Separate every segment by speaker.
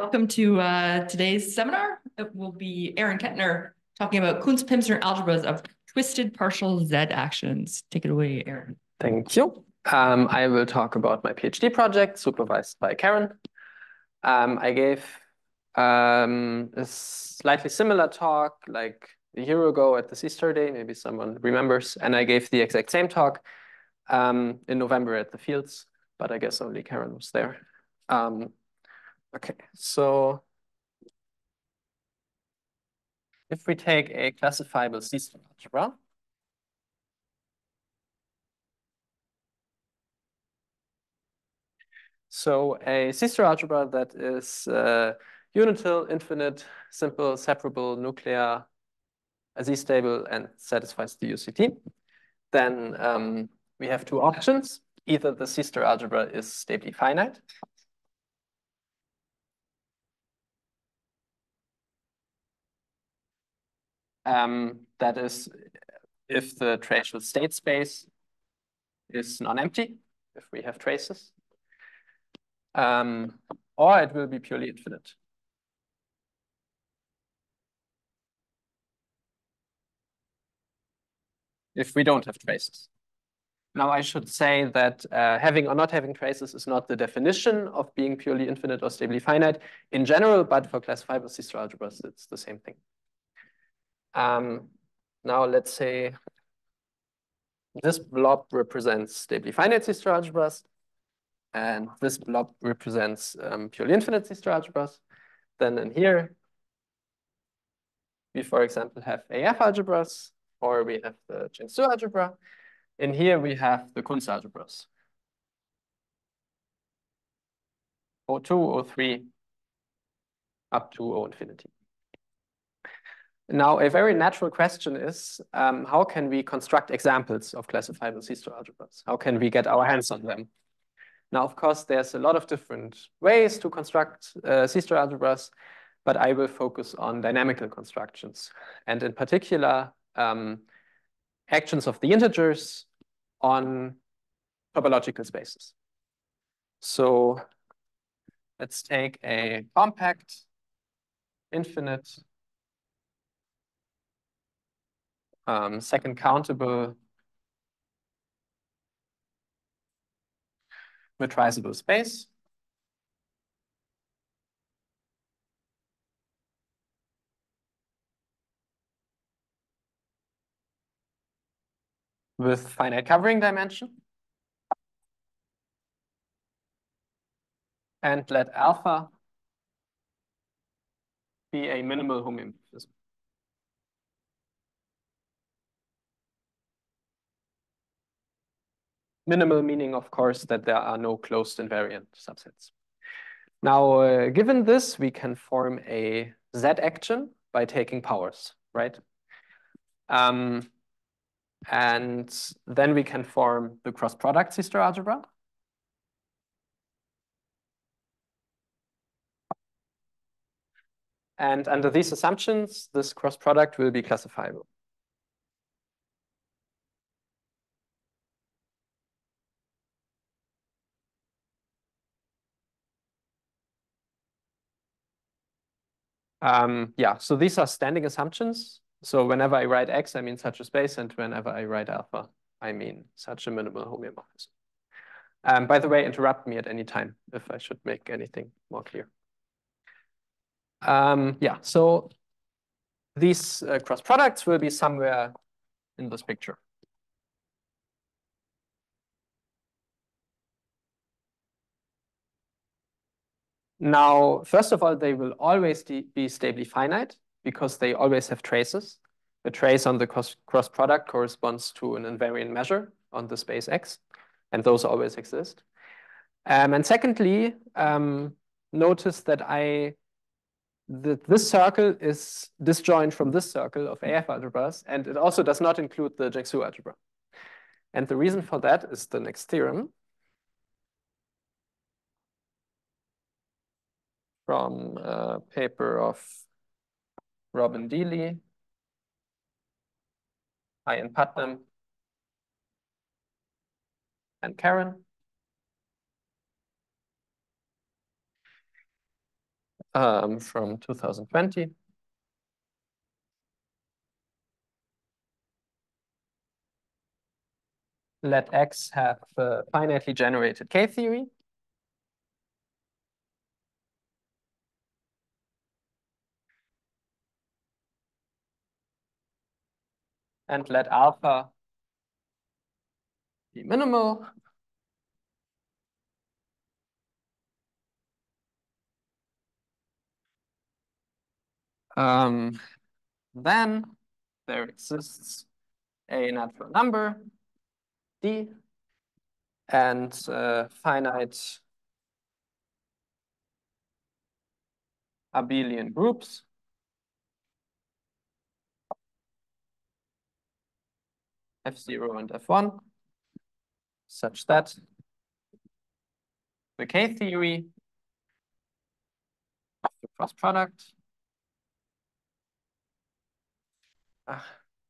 Speaker 1: Welcome to uh, today's seminar. It will be Aaron Kettner talking about Cuntz-Pimsner algebras of twisted partial Z actions. Take it away, Aaron.
Speaker 2: Thank you. Um, I will talk about my PhD project supervised by Karen. Um, I gave um, a slightly similar talk like a year ago at the CSTAR Day, maybe someone remembers, and I gave the exact same talk um, in November at the Fields, but I guess only Karen was there. Um, okay, so if we take a classifiable C-star algebra, So a C-star algebra that is uh, unital, infinite, simple, separable, nuclear, Z-stable, and satisfies the UCT. Then um, we have two options. Either the C-star algebra is stably finite. Um, that is, if the tracial state space is non-empty, if we have traces. Um, or it will be purely infinite. If we don't have traces. Now I should say that uh, having or not having traces is not the definition of being purely infinite or stably finite in general, but for classifiable C-star algebras, it's the same thing. Um, now let's say this blob represents stably finite C-star algebras, and this blob represents um, purely infinite C-star algebras. Then in here, we, for example, have AF algebras, or we have the Jiang-Su algebra. In here, we have the Cuntz algebras. O2, O3, up to O infinity. Now, a very natural question is, um, how can we construct examples of classifiable C-star algebras? How can we get our hands on them? Now, of course, there's a lot of different ways to construct uh, C-star algebras, but I will focus on dynamical constructions. And in particular, um, actions of the integers on topological spaces. So let's take a compact, infinite, um, second countable metrizable space. with finite covering dimension. And let alpha be a minimal homeomorphism. Minimal meaning, of course, that there are no closed invariant subsets. Now, uh, given this, we can form a Z action by taking powers, right? Um, and then we can form the cross product C-star algebra. And under these assumptions, this cross product will be classifiable. Um, yeah, so these are standing assumptions. So whenever I write X, I mean such a space, and whenever I write alpha, I mean such a minimal homeomorphism. Um, by the way, interrupt me at any time if I should make anything more clear. Um, yeah, so these uh, cross products will be somewhere in this picture. Now, first of all, they will always be stably finite because they always have traces. The trace on the cross, product corresponds to an invariant measure on the space X, and those always exist. Um, and secondly, um, notice that I that this circle is disjoint from this circle of AF algebras, and it also does not include the Jiang-Su algebra. And the reason for that is the next theorem. From a paper of Robin Deeley, Ian Putnam, and Karen. Uh, um, from 2020. Let X have a finitely generated K-theory. And let alpha be minimal. Um, then there exists a natural number, D, and uh, finite abelian groups. F0 and F1, such that the K-theory of the cross product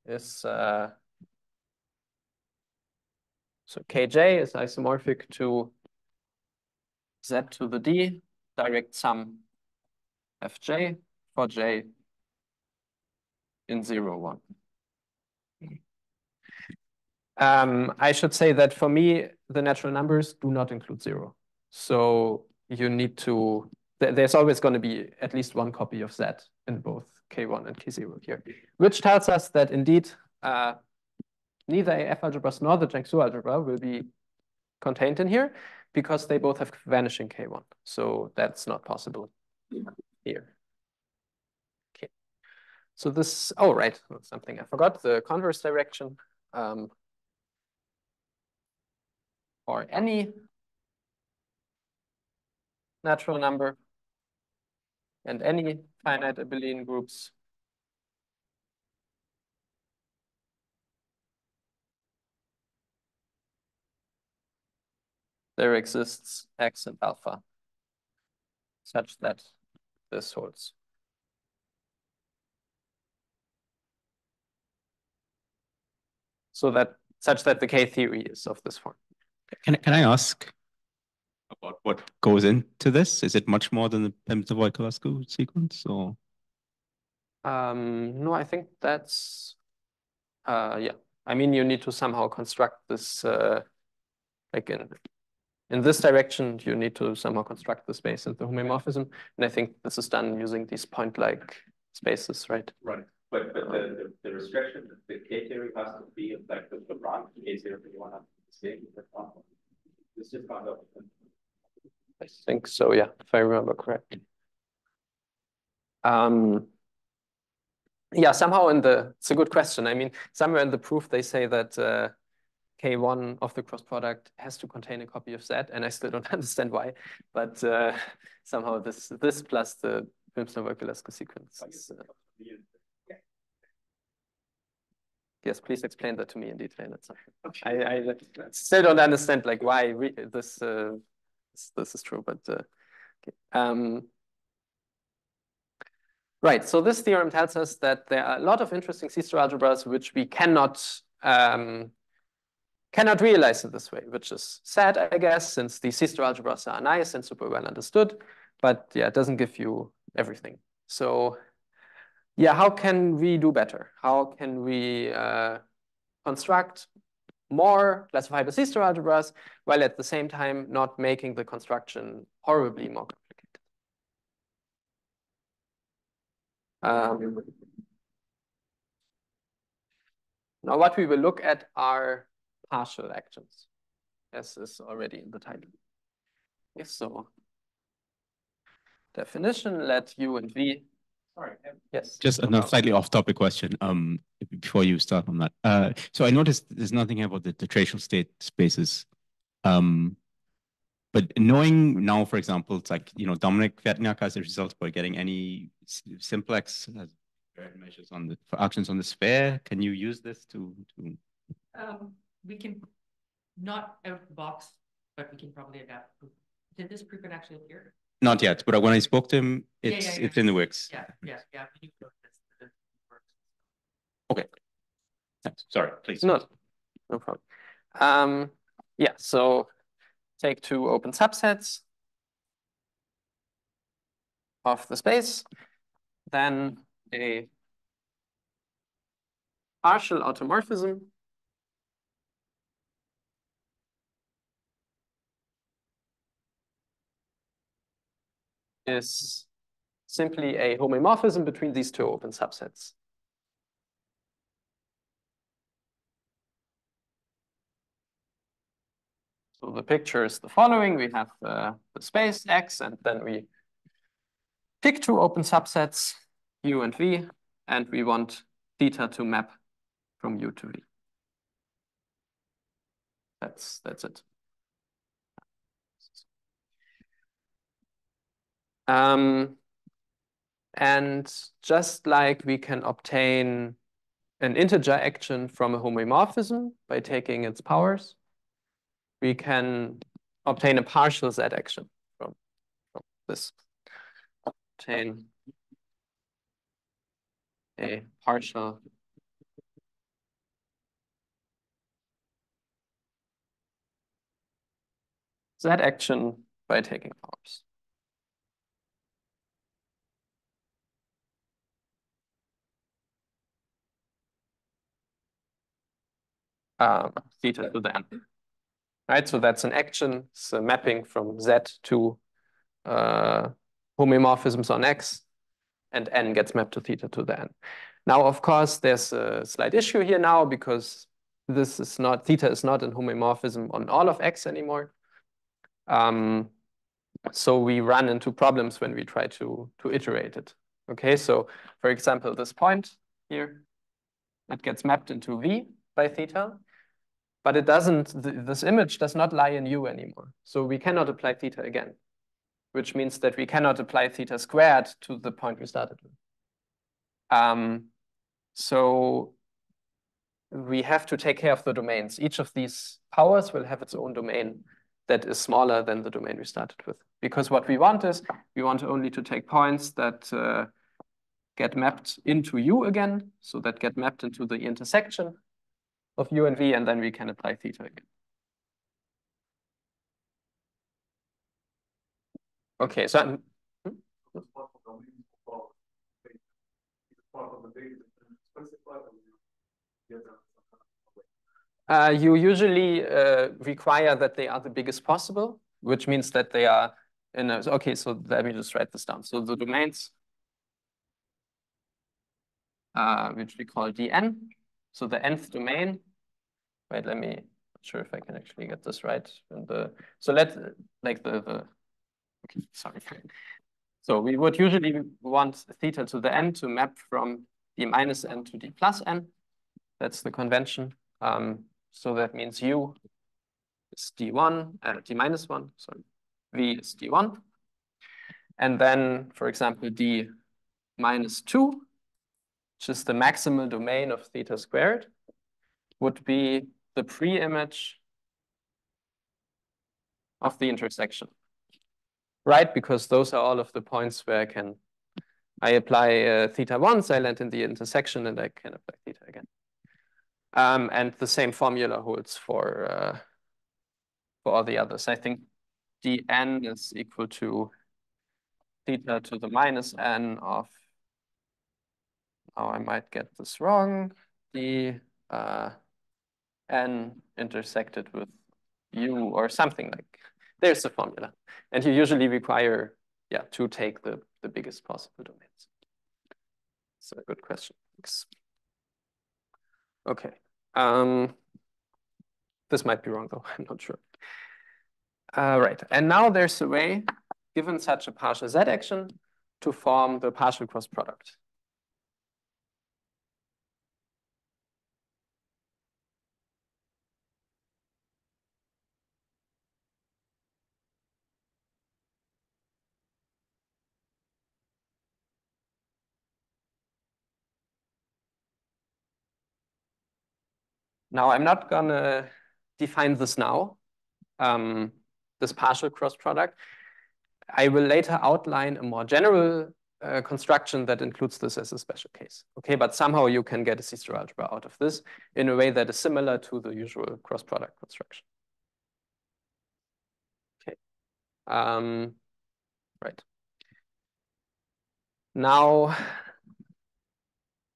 Speaker 2: is uh, so Kj is isomorphic to Z to the D direct sum Fj for J in zero one. Um, I should say that for me, the natural numbers do not include zero. So you need to, th there's always going to be at least one copy of Z in both K1 and K0 here, which tells us that indeed uh, neither a F algebras nor the Jiang-Su algebra will be contained in here because they both have vanishing K1. So that's not possible here. Okay. So this, oh, right, something I forgot, the converse direction. Um, or any natural number and any finite abelian groups. There exists X and alpha such that this holds. So that such that the K theory is of this form.
Speaker 3: Can, can I ask about what goes into this? Is it much more than the Pimsner-Voiculescu sequence or?
Speaker 2: Um, no, I think that's, uh, yeah. I mean, you need to somehow construct this, uh, like in, in this direction, you need to somehow construct the space and the homomorphism. And I think this is done using these point-like spaces, right?
Speaker 4: Right. But, but the, the, the restriction, the K theory has to be like the, the branch K theory you want to
Speaker 2: I think so, yeah, if I remember correctly. Um, yeah, somehow in the, it's a good question. I mean, somewhere in the proof, they say that uh, K1 of the cross product has to contain a copy of Z, and I still don't understand why, but uh, somehow this this plus the Pimsner-Voiculescu sequence. Is, uh... Yes, please explain that to me in detail. I, I still don't understand like why this uh, this is true, but uh, okay. um, right. So this theorem tells us that there are a lot of interesting C-star algebras which we cannot um, cannot realize in this way, which is sad, I guess, since the C-star algebras are nice and super well understood, but yeah, it doesn't give you everything. So yeah, how can we do better? How can we uh, construct more classifiable C-star algebras, while at the same time not making the construction horribly more complicated. Um, now what we will look at are partial actions, as is already in the title. If so definition, let U and V
Speaker 4: Sorry.
Speaker 2: Yes.
Speaker 3: Just a slightly off-topic question. Um, before you start on that. Uh, so I noticed there's nothing here about the, the tracial state spaces. Um, but knowing now, for example, it's like you know Dominik Vertignac has the results by getting any simplex has measures on the for actions on the sphere. Can you use this to to?
Speaker 1: Um, we can not out of the box, but we can probably adapt. Did this prefix actually appear?
Speaker 3: Not yet, but when I spoke to him, it's
Speaker 1: yeah, yeah, yeah.
Speaker 3: it's in the works.
Speaker 1: Yeah, yeah, yeah.
Speaker 3: Okay. Thanks. Sorry, please.
Speaker 2: No, no problem. Um, yeah, so take two open subsets. of the space, then a partial automorphism is simply a homeomorphism between these two open subsets. So the picture is the following. We have uh, the space X, and then we pick two open subsets, U and V, and we want theta to map from U to V. That's, that's it. Um, and just like we can obtain an integer action from a homeomorphism by taking its powers, we can obtain a partial Z action from, from this. Obtain a partial Z action by taking powers. Um, theta to the n. Right, so that's an action, it's a mapping from Z to uh, homomorphisms on X, and n gets mapped to theta to the n. Now, of course, there's a slight issue here now because this is not, theta is not a homomorphism on all of X anymore. Um, so we run into problems when we try to, to iterate it. Okay, so for example, this point here, it gets mapped into V by theta but it doesn't, th this image does not lie in U anymore. So we cannot apply theta again, which means that we cannot apply theta squared to the point we started with. Um, so we have to take care of the domains. Each of these powers will have its own domain that is smaller than the domain we started with. Because what we want is, we want only to take points that uh, get mapped into U again, so that get mapped into the intersection of u and v, and then we can apply theta again. Okay, so hmm? uh, you usually uh, require that they are the biggest possible, which means that they are in a, okay, so let me just write this down. So the domains, uh, which we call dn, so the nth domain Wait, let me, not sure if I can actually get this right. And the, so let like the, the, okay, sorry. So we would usually want theta to the n to map from d minus n to d plus n. That's the convention. Um, so that means u is d1, uh, d minus 1, sorry, v is d1. And then, for example, d minus 2, which is the maximal domain of theta squared, would be the pre-image of the intersection, right? Because those are all of the points where I can, I apply uh, theta once, I land in the intersection, and I can apply theta again. Um, and the same formula holds for, uh, for all the others. I think dn is equal to theta to the minus n of, oh, I might get this wrong, the, uh, n intersected with u or something like, there's the formula. And you usually require, yeah, to take the, the biggest possible domains. So good question. Thanks. Okay. Um, this might be wrong though, I'm not sure. Uh, right, and now there's a way, given such a partial z action, to form the partial cross product. Now, I'm not going to define this now, um, this partial cross product. I will later outline a more general uh, construction that includes this as a special case. Okay, but somehow you can get a C-star algebra out of this in a way that is similar to the usual cross product construction. Okay, um, right. Now,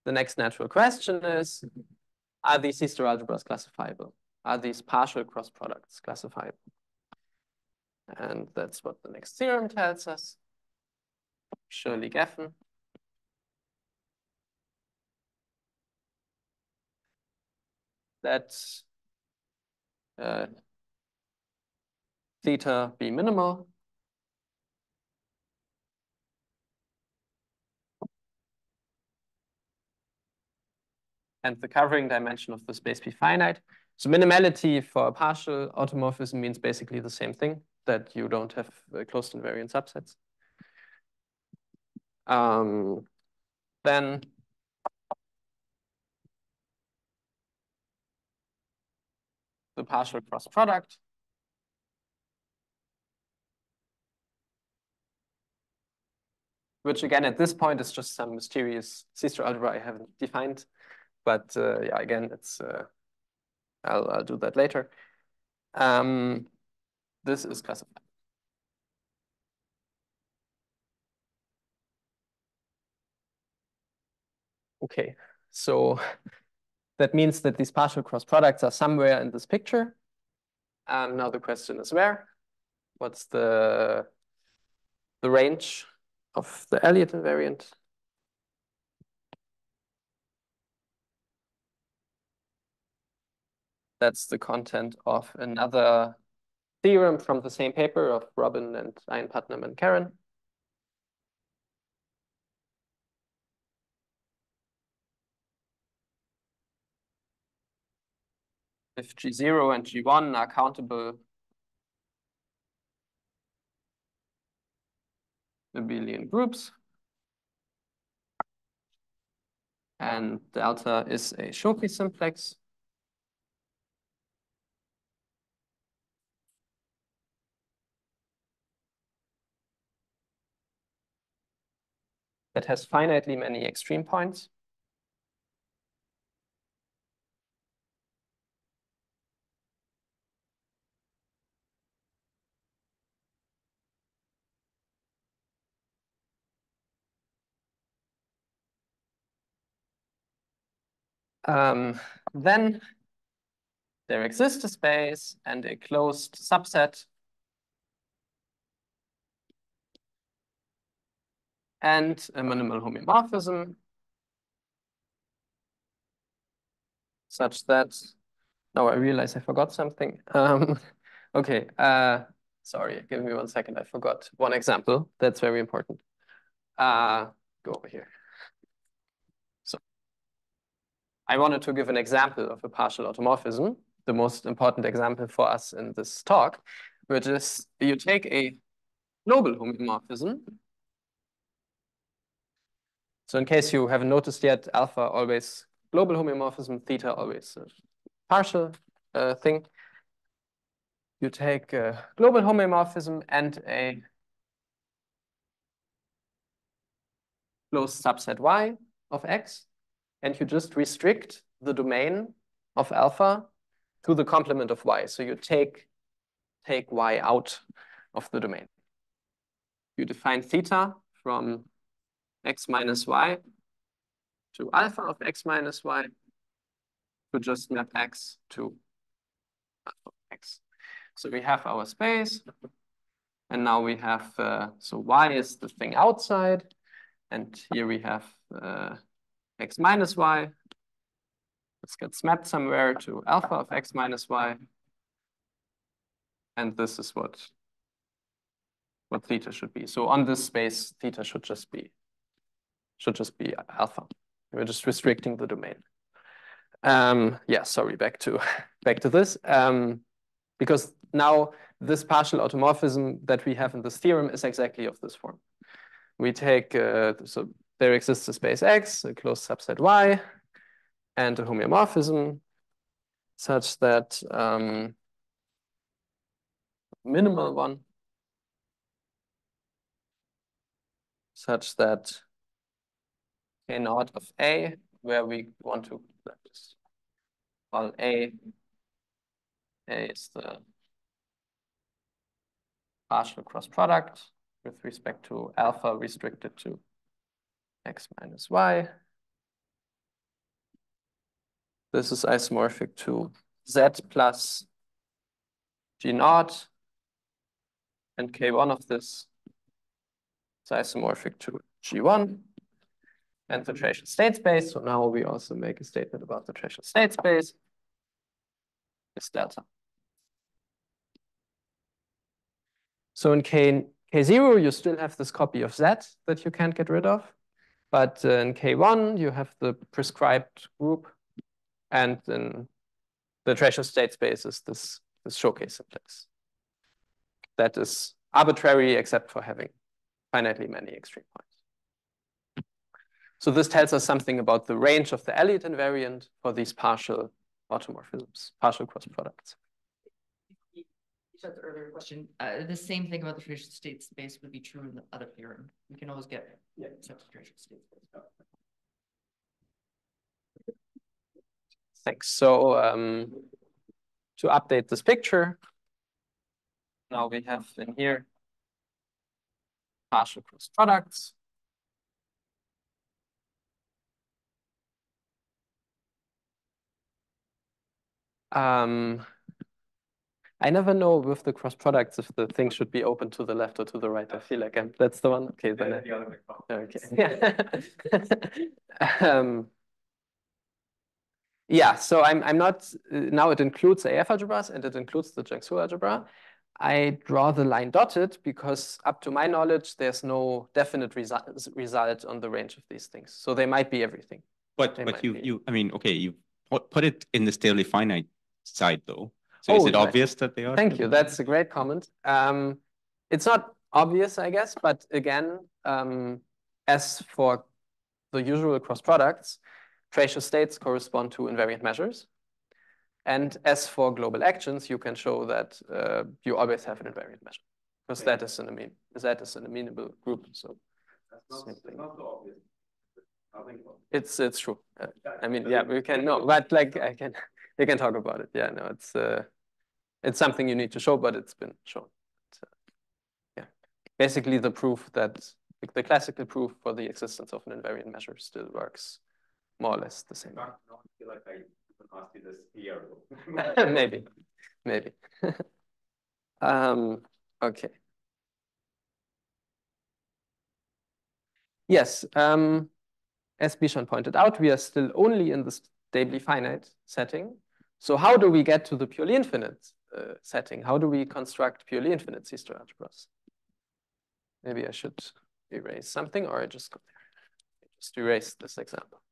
Speaker 2: the next natural question is, are these C-star algebras classifiable? Are these partial cross products classifiable? And that's what the next theorem tells us. Shirly-Geffen. That uh, theta be minimal. And the covering dimension of the space be finite. So minimality for a partial automorphism means basically the same thing, that you don't have uh, closed invariant subsets. Um, then the partial cross product which again at this point is just some mysterious C-star algebra I haven't defined. But uh, yeah, again, it's uh, I'll I'll do that later. Um, this is classified. Okay, so that means that these partial cross products are somewhere in this picture. And now the question is where? What's the the range of the Elliott invariant? That's the content of another theorem from the same paper of Robin and Ian Putnam and Karen. If G0 and G1 are countable abelian groups, and delta is a Choquet simplex, that has finitely many extreme points. Um, then there exists a space and a closed subset and a minimal homeomorphism such that, now I realize I forgot something. Um, okay, uh, sorry, give me one second. I forgot one example. That's very important. Uh, go over here. So I wanted to give an example of a partial automorphism, the most important example for us in this talk, which is you take a global homeomorphism so in case you haven't noticed yet, alpha always global homeomorphism, theta always a partial uh, thing. You take a global homeomorphism and a closed subset Y of X, and you just restrict the domain of alpha to the complement of Y. So you take, take Y out of the domain. You define theta from x minus y to alpha of x minus y to just map x to x. So we have our space. And now we have, uh, so y is the thing outside. And here we have uh, x minus y. This gets mapped somewhere to alpha of x minus y. And this is what, what theta should be. So on this space, theta should just be should just be alpha. We're just restricting the domain. Um, yeah, sorry, back to back to this. Um, because now this partial automorphism that we have in this theorem is exactly of this form. We take, uh, so there exists a space X, a closed subset Y, and a homeomorphism such that um, minimal one such that a naught of A, where we want to just call A, A is the partial cross product with respect to alpha restricted to x minus y. This is isomorphic to z plus g naught. And k1 of this is isomorphic to g1 and the tracial state space. So now we also make a statement about the tracial state space. Is delta. So in K, K0, you still have this copy of Z that you can't get rid of. But in K1, you have the prescribed group. And in the tracial state space is this, this Choquet simplex. That is arbitrary except for having finitely many extreme points. So this tells us something about the range of the Elliott invariant for these partial automorphisms, partial cross products.
Speaker 1: The earlier question, uh, the same thing about the tracial state space would be true in the other theorem. We can always get yeah. tracial state space.
Speaker 2: Thanks. So um, to update this picture, now we have in here partial cross products. Um, I never know with the cross products if the thing should be open to the left or to the right. I feel like I'm, that's the one. Okay, then. I, okay. Yeah. um, yeah. So I'm I'm not now. It includes AF algebras and it includes the Jiang-Su algebra. I draw the line dotted because up to my knowledge, there's no definite result result on the range of these things. So they might be everything.
Speaker 3: But they but you be. you I mean okay you put it in the stably finite side though. So oh, is it obvious that they are?
Speaker 2: Thank you. That's a great comment. Um, it's not obvious, I guess, but again, um, as for the usual cross products, tracial states correspond to invariant measures. And as for global actions, you can show that uh, you always have an invariant measure because that is an amin that is an amenable group. So
Speaker 4: not, not so obvious.
Speaker 2: It's it's true. Uh, I mean, yeah, we can no, but like I can, we can talk about it. Yeah, no, it's uh, it's something you need to show, but it's been shown. So, yeah, basically the proof that the classical proof for the existence of an invariant measure still works more or less the same.
Speaker 4: I feel like I asked you this year
Speaker 2: maybe, maybe. um, okay. Yes, um, as Bishan pointed out, we are still only in the stably finite setting. So how do we get to the purely infinite uh, setting? How do we construct purely infinite C-star algebras? Maybe I should erase something or I just go there. Just erase this example.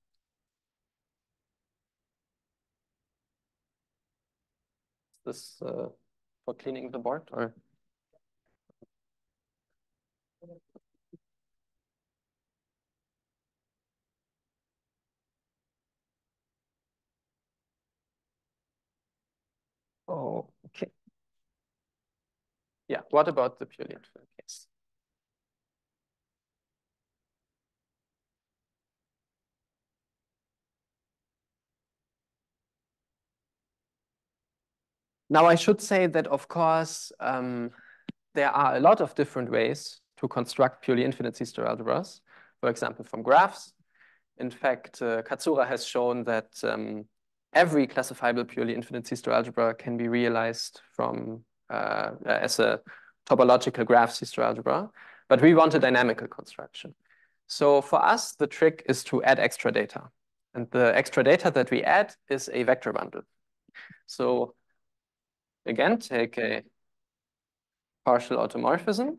Speaker 2: This uh, for cleaning the board or? Okay. Yeah, what about the purely infinite case? Now, I should say that, of course, um, there are a lot of different ways to construct purely infinite C-star algebras, for example, from graphs. In fact, uh, Katsura has shown that um, every classifiable purely infinite C-star algebra can be realized from uh, as a topological graph C-star algebra, but we want a dynamical construction. So for us, the trick is to add extra data. And the extra data that we add is a vector bundle. So again, take a partial automorphism.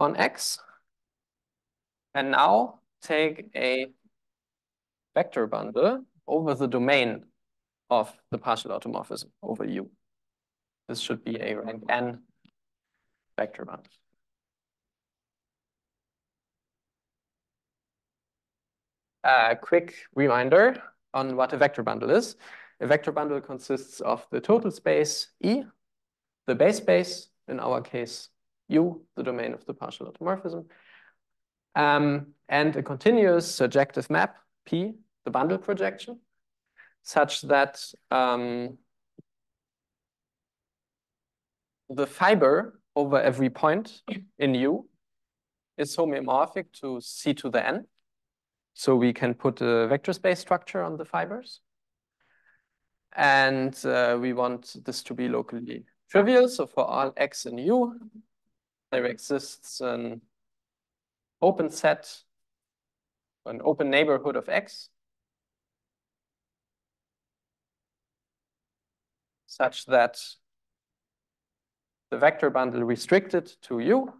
Speaker 2: on X and now take a vector bundle over the domain of the partial automorphism over U. This should be a rank N vector bundle. A quick reminder on what a vector bundle is. A vector bundle consists of the total space E, the base space, in our case, U, the domain of the partial automorphism, um, and a continuous surjective map, P, the bundle projection, such that um, the fiber over every point in U is homeomorphic to C to the N. So we can put a vector space structure on the fibers. And uh, we want this to be locally trivial. So for all x in U, there exists an open set, an open neighborhood of x such that the vector bundle restricted to U,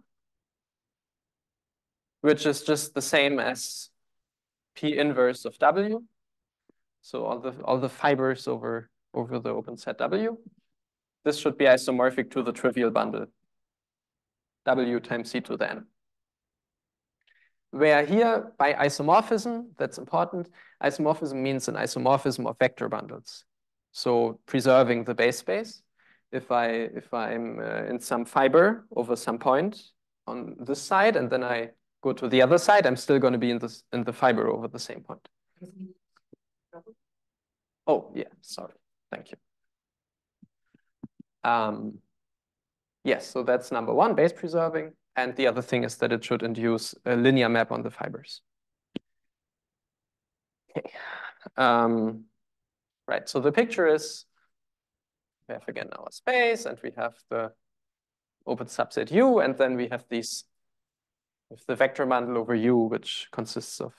Speaker 2: which is just the same as P inverse of W. So all the all the fibers over over the open set W. This should be isomorphic to the trivial bundle W times C to the N. Where here by isomorphism, that's important, isomorphism means an isomorphism of vector bundles. So preserving the base space. If I if I'm uh, in some fiber over some point on this side, and then I go to the other side, I'm still going to be in this in the fiber over the same point. Oh yeah, sorry, thank you. Um, yes, so that's number one, base preserving, and the other thing is that it should induce a linear map on the fibers. Okay. Um, right? So the picture is we have again our space and we have the open subset U, and then we have these with the vector bundle over U, which consists of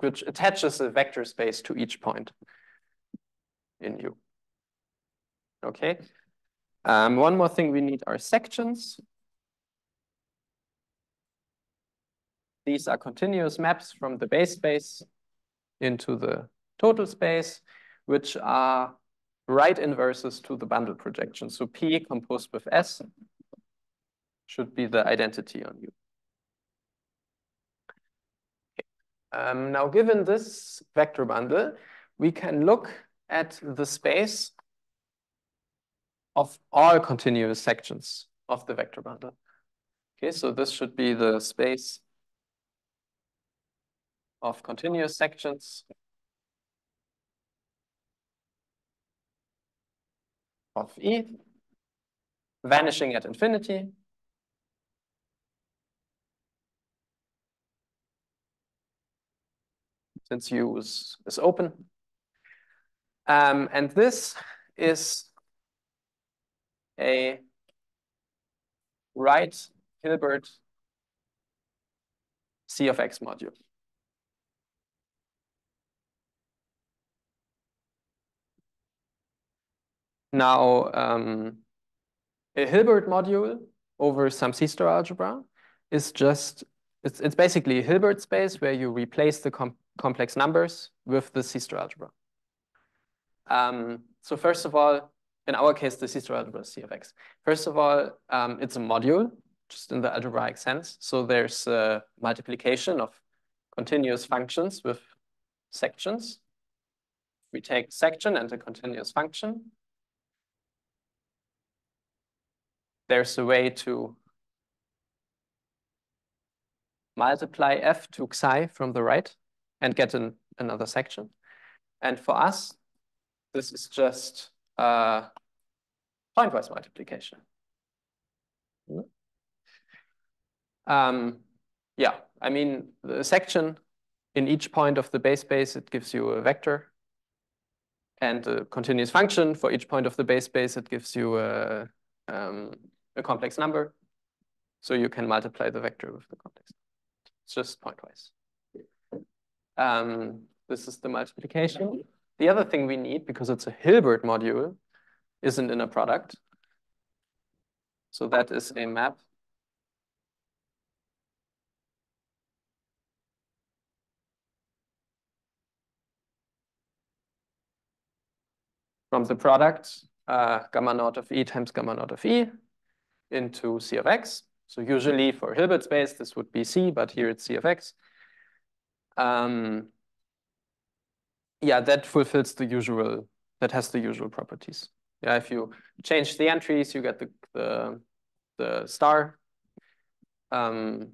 Speaker 2: which attaches a vector space to each point in U. Okay. Um, one more thing we need are sections. These are continuous maps from the base space into the total space which are right inverses to the bundle projection. So P composed with S should be the identity on U. Um, now, given this vector bundle, we can look at the space of all continuous sections of the vector bundle. Okay, so this should be the space of continuous sections of E, vanishing at infinity. Since U is, is open. Um, and this is a right Hilbert C of X module. Now, um, a Hilbert module over some C-star algebra is just, it's, it's basically a Hilbert space where you replace the com complex numbers with the C-star algebra. Um, so first of all, in our case, the C-star algebra is C of X. First of all, um, it's a module, just in the algebraic sense. So there's a multiplication of continuous functions with sections. We take section and a continuous function. There's a way to multiply f to xi from the right and get an, another section. And for us, this is just uh, pointwise multiplication. Um, yeah, I mean, the section in each point of the base space, it gives you a vector. And a continuous function for each point of the base space, it gives you a, um, a complex number. So you can multiply the vector with the complex. It's just pointwise. Um, this is the multiplication. The other thing we need, because it's a Hilbert module, is an inner product. So that is a map from the product uh, gamma naught of E times gamma naught of E into C of X. So usually for Hilbert space, this would be C, but here it's C of X. Um, yeah, that fulfills the usual, that has the usual properties. Yeah, if you change the entries, you get the, the, the star. Um,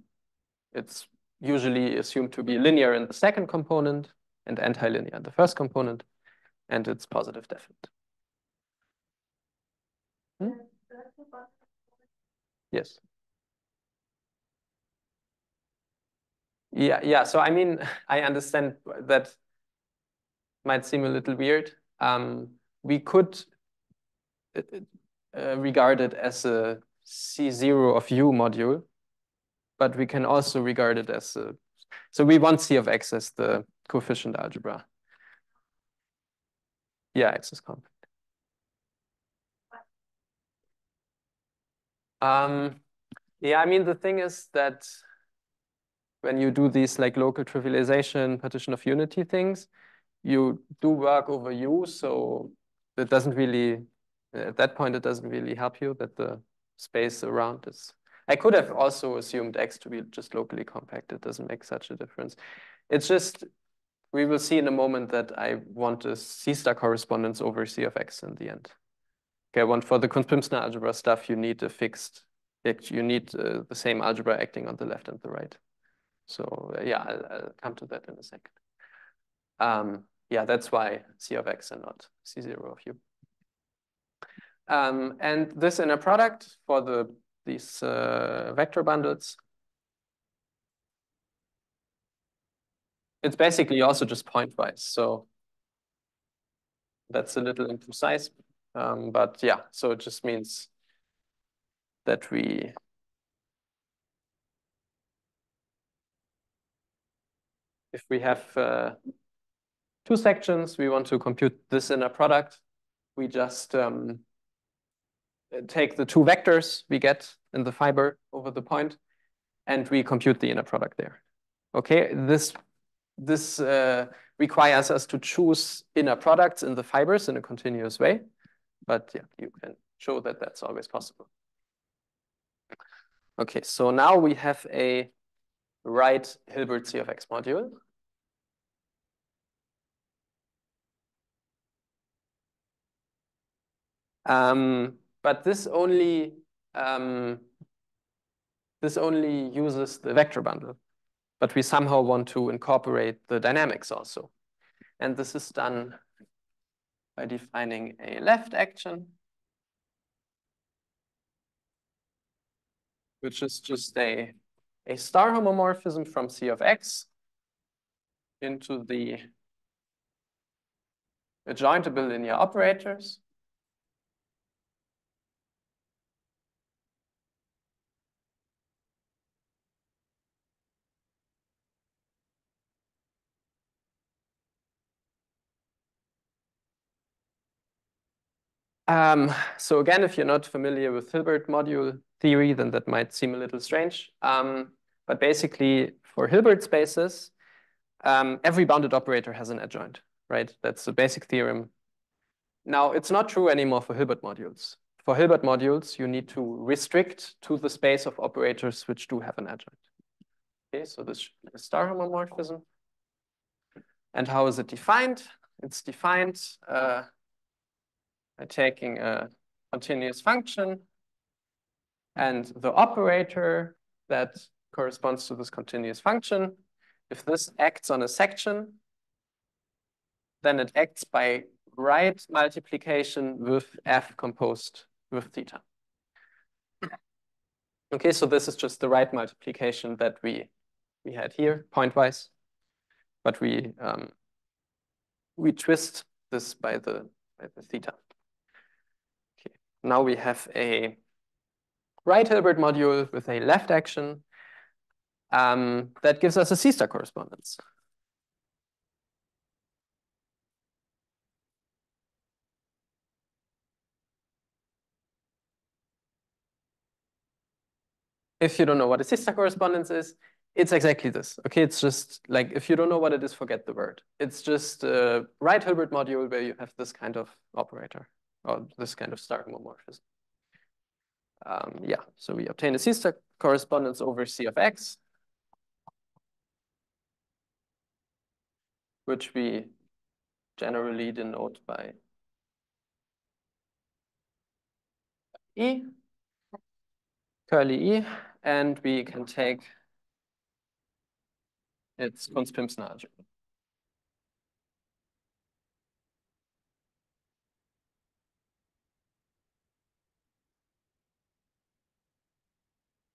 Speaker 2: it's usually assumed to be linear in the second component and anti-linear in the first component, and it's positive definite. Yes. Yeah, yeah. So I mean, I understand that might seem a little weird. Um, we could uh, uh, regard it as a C0 of U module, but we can also regard it as a, so we want C of X as the coefficient algebra. Yeah, X is Um, yeah, I mean, the thing is that when you do these like local trivialization, partition of unity things, you do work over U, so it doesn't really, at that point, it doesn't really help you that the space around is. I could have also assumed X to be just locally compact. It doesn't make such a difference. It's just, we will see in a moment that I want a C star correspondence over C of X in the end. Okay, one for the Cuntz-Pimsner algebra stuff, you need a fixed, you need uh, the same algebra acting on the left and the right. So uh, yeah, I'll, I'll, come to that in a second. Um, yeah, that's why C of X and not C0 of U. Um, and this inner product for the these uh, vector bundles, it's basically also just pointwise. So that's a little imprecise, but yeah, so it just means that we if we have uh, two sections, we want to compute this inner product, we just um, take the two vectors we get in the fiber over the point, and we compute the inner product there. Okay, this this uh, requires us to choose inner products in the fibers in a continuous way. But yeah, you can show that that's always possible. Okay, so now we have a right Hilbert C of X module. Um, but this only um, this only uses the vector bundle, but we somehow want to incorporate the dynamics also. And this is done by defining a left action, which is just a, a star homomorphism from C of X into the adjointable linear operators. Um, so again, if you're not familiar with Hilbert module theory, then that might seem a little strange. Um, but basically, for Hilbert spaces, um, every bounded operator has an adjoint, right? That's the basic theorem. Now, it's not true anymore for Hilbert modules. For Hilbert modules, you need to restrict to the space of operators which do have an adjoint. Okay, so this is star homomorphism. And how is it defined? It's defined uh, by taking a continuous function and the operator that corresponds to this continuous function. If this acts on a section, then it acts by right multiplication with f composed with theta. Okay, so this is just the right multiplication that we we had here pointwise, but we um, we twist this by the by the theta. Now we have a right Hilbert module with a left action um, that gives us a C-star correspondence. If you don't know what a C-star correspondence is, it's exactly this. Okay, it's just like if you don't know what it is, forget the word. It's just a right Hilbert module where you have this kind of operator or this kind of star homomorphism. Um, yeah, so we obtain a C-star correspondence over C of X, which we generally denote by E, curly E, and we can take its Cuntz-Pimsner algebra.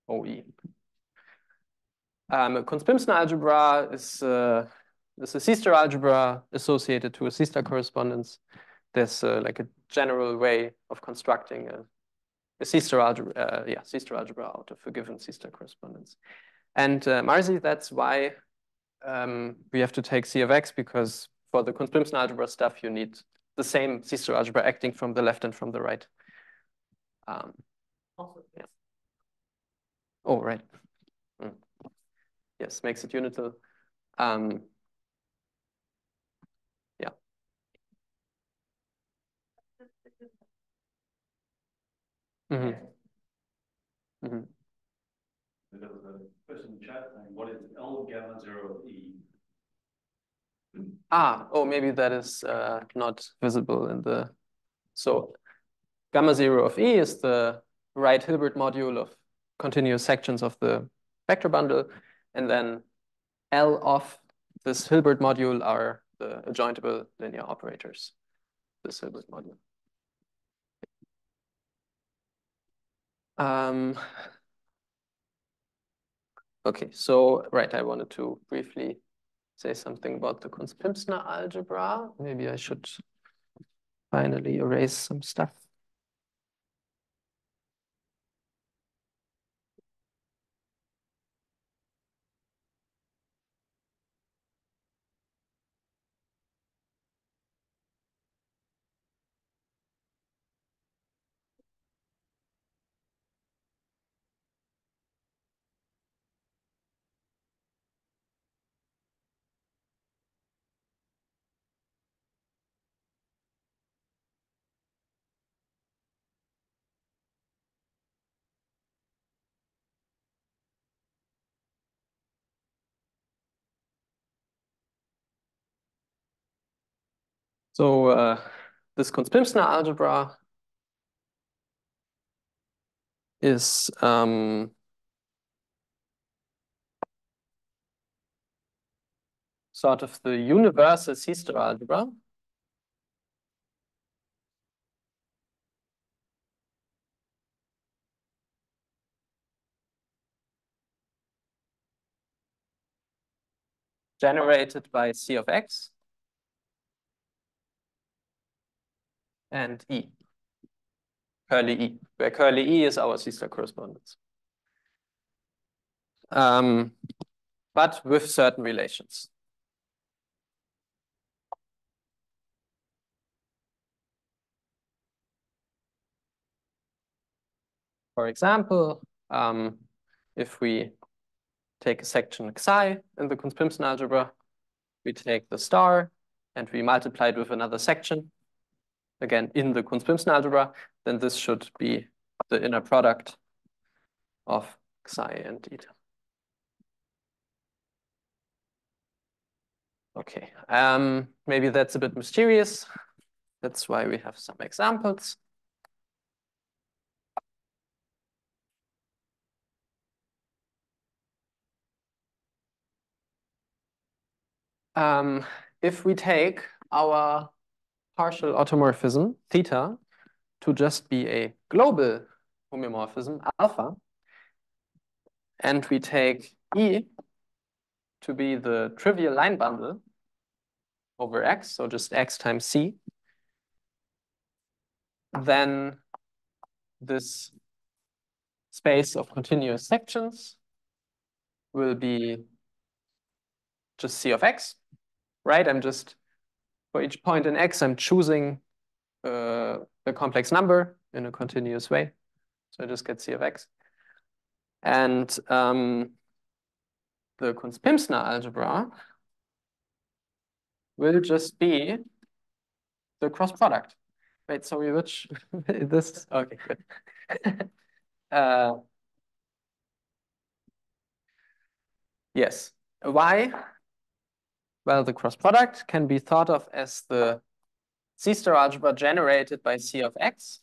Speaker 2: OE. Um, a Cuntz-Pimsner algebra is, uh, is a C-star algebra associated to a C-star correspondence. There's uh, like a general way of constructing a C-star algebra, uh, yeah, C-star algebra out of a given C-star correspondence. And uh, Marzi, that's why um, we have to take C of X because for the Cuntz-Pimsner algebra stuff, you need the same C-star algebra acting from the left and from the right. Um, yeah. Oh, right. Mm. Yes, makes it unital. Um, yeah. Mm -hmm. Mm -hmm.
Speaker 5: There was a question in chat saying, what is L gamma zero E?
Speaker 2: Ah, oh, maybe that is uh, not visible in the, so gamma zero of E is the right Hilbert module of continuous sections of the vector bundle. And then L of this Hilbert module are the adjointable linear operators, this Hilbert module. Um, okay, so right, I wanted to briefly say something about the Cuntz-Pimsner algebra. Maybe I should finally erase some stuff. So uh, this Cuntz-Pimsner algebra is um, sort of the universal C-star algebra. generated by C of X. and E, curly E, where curly E is our C-star correspondence. Um, but with certain relations. For example, um, if we take a section xi in the Cuntz-Pimsner algebra, we take the star and we multiply it with another section, again, in the Cuntz-Pimsner algebra, then this should be the inner product of psi and eta. Okay, um, maybe that's a bit mysterious. That's why we have some examples. Um, if we take our partial automorphism, theta, to just be a global homeomorphism, alpha, and we take E to be the trivial line bundle over X, so just X times C, then this space of continuous sections will be just C of X, right? I'm just for each point in X, I'm choosing uh, a complex number in a continuous way. So I just get C of X. And um, the Cuntz-Pimsner algebra will just be the cross product. Wait, sorry, which this? Okay, good. uh, yes. Why? Well, the cross product can be thought of as the C-star algebra generated by C of X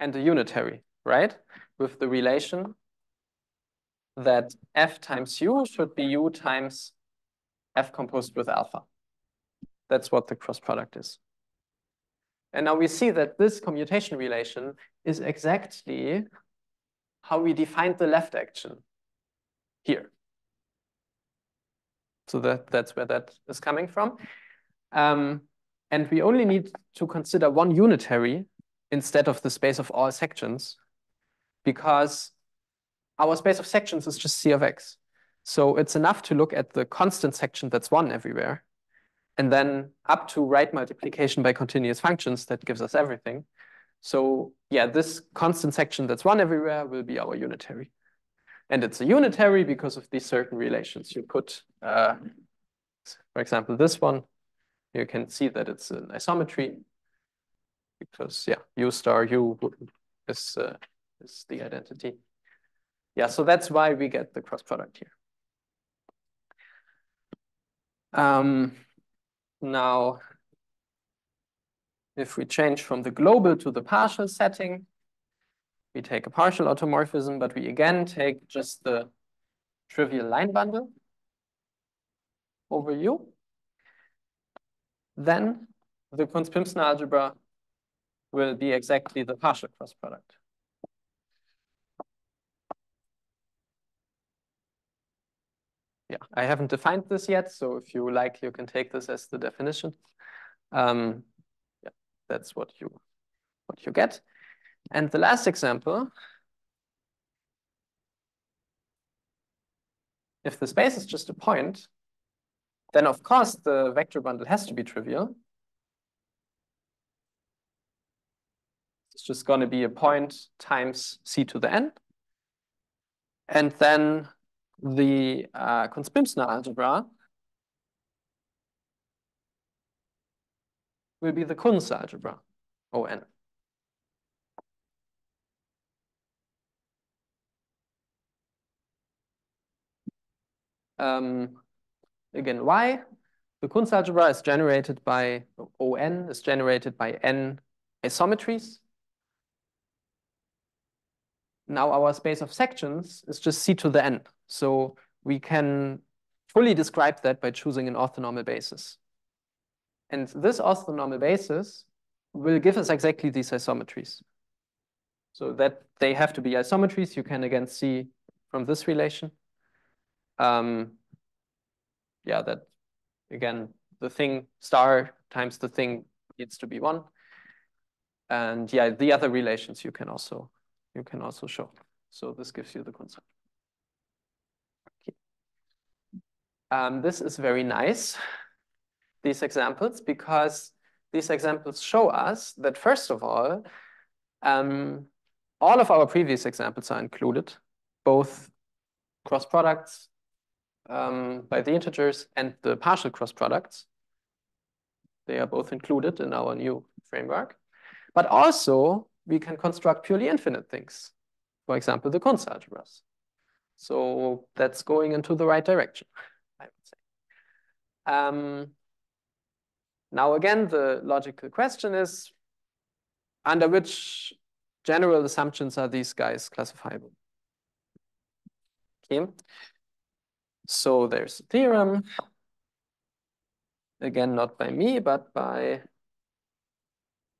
Speaker 2: and the unitary, right? With the relation that F times U should be U times F composed with alpha. That's what the cross product is. And now we see that this commutation relation is exactly how we defined the left action here. So that, that's where that is coming from. Um, and we only need to consider one unitary instead of the space of all sections because our space of sections is just C of x. So it's enough to look at the constant section that's one everywhere and then up to right multiplication by continuous functions that gives us everything. So yeah, this constant section that's one everywhere will be our unitary. And it's a unitary because of these certain relations. You put, uh, for example, this one, you can see that it's an isometry because yeah, U star U is, uh, is the identity. Yeah, so that's why we get the cross product here. Um, now, if we change from the global to the partial setting, we take a partial automorphism, but we again take just the trivial line bundle over U. Then the Cuntz-Pimsner algebra will be exactly the partial cross product. Yeah, I haven't defined this yet, so if you like, you can take this as the definition. Um, yeah, that's what you what you get. And the last example, if the space is just a point, then of course the vector bundle has to be trivial. It's just going to be a point times c to the n. And then the uh, Cuntz-Pimsner algebra will be the Cuntz algebra, ON. Um, again, why? The Cuntz algebra is generated by, ON is generated by n isometries. Now our space of sections is just C to the n. So we can fully describe that by choosing an orthonormal basis. And this orthonormal basis will give us exactly these isometries. So that they have to be isometries, you can again see from this relation. Um, yeah, that again, the thing star times the thing needs to be one. And yeah, the other relations you can also you can also show. So this gives you the concept. Okay. Um, this is very nice, these examples, because these examples show us that first of all, um, all of our previous examples are included, both cross products um, by the integers and the partial cross products. They are both included in our new framework. But also, we can construct purely infinite things. For example, the Cuntz algebras. So that's going into the right direction, I would say. Um, now, again, the logical question is, under which general assumptions are these guys classifiable? Okay. So there's a theorem, again, not by me, but by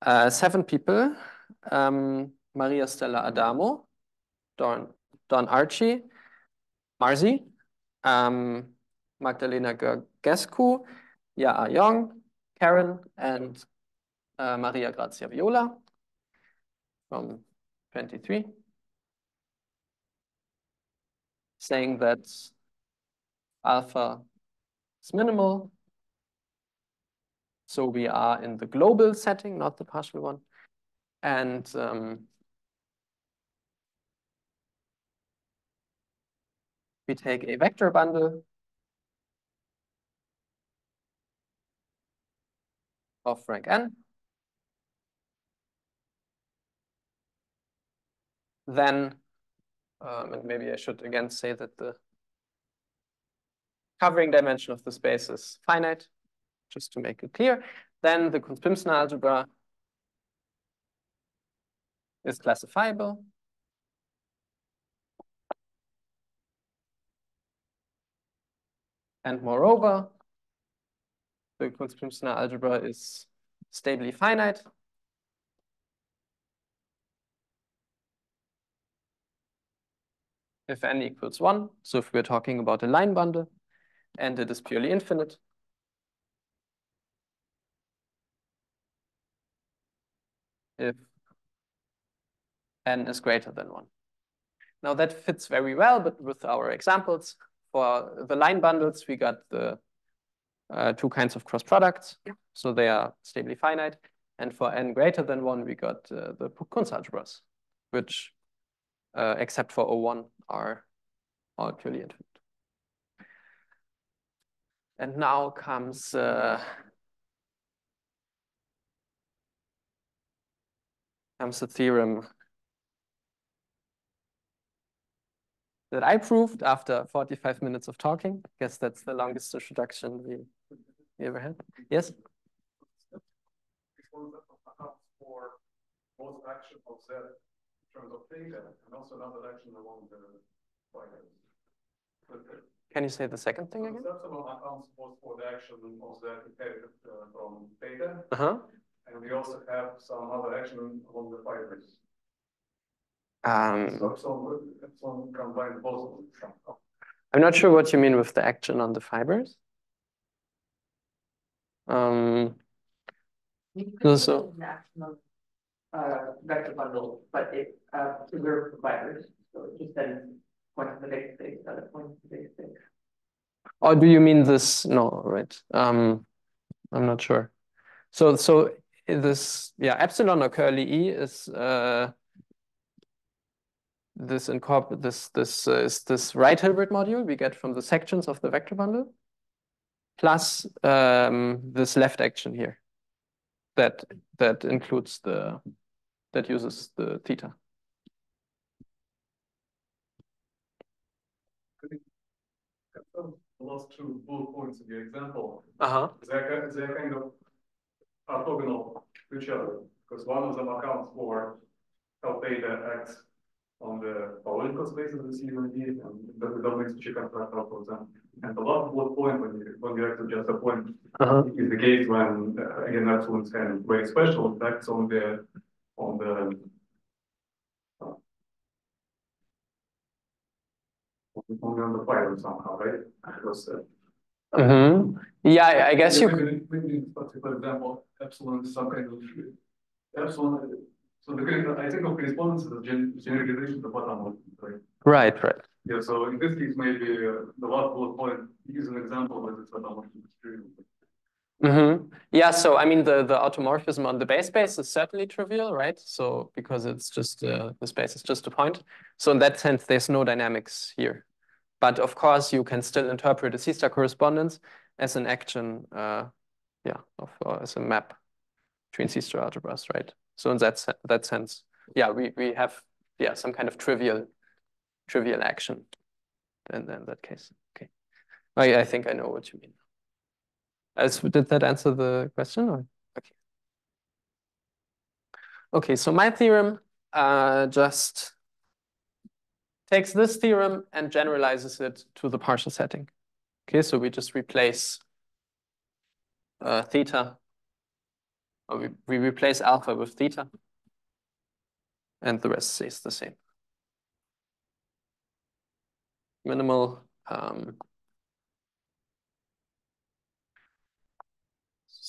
Speaker 2: uh, seven people, um, Maria Stella Adamo, Dawn, Dawn Archey, Marzi, um, Magdalena Georgescu, Yaa Young, Karen, and uh, Maria Grazia Viola from 23, saying that alpha is minimal. So we are in the global setting, not the partial one. And um, we take a vector bundle of rank n. Then, um, and maybe I should again say that the covering dimension of the space is finite, just to make it clear. Then the Cuntz-Pimsner algebra is classifiable. And moreover, the Cuntz-Pimsner algebra is stably finite. if n equals one. So if we're talking about a line bundle and it is purely infinite, if n is greater than one. Now that fits very well, but with our examples, for the line bundles, we got the uh, two kinds of cross products.
Speaker 1: Yeah.
Speaker 2: So they are stably finite. And for n greater than one, we got uh, the Cuntz algebras, which, uh, except for O1, are all purely infinite. And now comes uh, comes the theorem that I proved after 45 minutes of talking. I guess that's the longest introduction we, we ever had. Yes?
Speaker 5: For both action of Z in terms of theta and also another action along the.
Speaker 2: Can you say the second thing again?
Speaker 5: Epsilon accounts both for the action of Z inherited uh, from data.
Speaker 2: Uh-huh.
Speaker 5: and we also have some other action along the fibers.
Speaker 2: Um,
Speaker 5: So epsilon, epsilon combines both.
Speaker 2: I'm not sure what you mean with the action on the fibers. Um, No, so-
Speaker 1: Maximum, uh, vector bundle, but it, uh, preserved for fibers, so it just then points to the
Speaker 2: or do you mean this? No, right. Um, I'm not sure. So, so this, yeah, epsilon or curly E is, uh, this incorporate this this uh, is this right Hilbert module we get from the sections of the vector bundle, plus um, this left action here, that that includes the that uses the theta.
Speaker 5: The last two bullet points in your example,
Speaker 2: Uh huh.
Speaker 5: they're, they're kind of orthogonal to each other, because one of them accounts for how theta acts on the political space of the C and that the domains which you construct out of them. And the last bullet point, when you, when you actually just a point,
Speaker 2: Uh huh.
Speaker 5: is the case when, uh, again, epsilon is kind of very special effects on the, on the on the fiber somehow, right? Because, uh,
Speaker 2: Mm-hmm. Yeah, I- I guess you.
Speaker 5: Maybe, for example, epsilon is some kind of epsilon. So the I think of correspondence as a gen- generalization to bottom line, right?
Speaker 2: Right, right.
Speaker 5: Yeah, so in this case, maybe uh, the last bullet point is an example, but it's bottom line.
Speaker 2: Mm-hmm. Yeah, so I mean, the, the automorphism on the base space is certainly trivial, right? So because it's just, uh, the space is just a point. So in that sense, there's no dynamics here. But of course, you can still interpret a C-star correspondence as an action, uh, yeah, of, uh, as a map between C-star algebras, right? So in that, that sense, yeah, we, we have, yeah, some kind of trivial, trivial action in, in that case. Okay. I, I think I know what you mean. As, did that answer the question? Or? Okay. Okay, so my theorem uh, just takes this theorem and generalizes it to the partial setting. Okay, so we just replace uh, theta, or we, we replace alpha with theta, and the rest stays the same. Minimal um,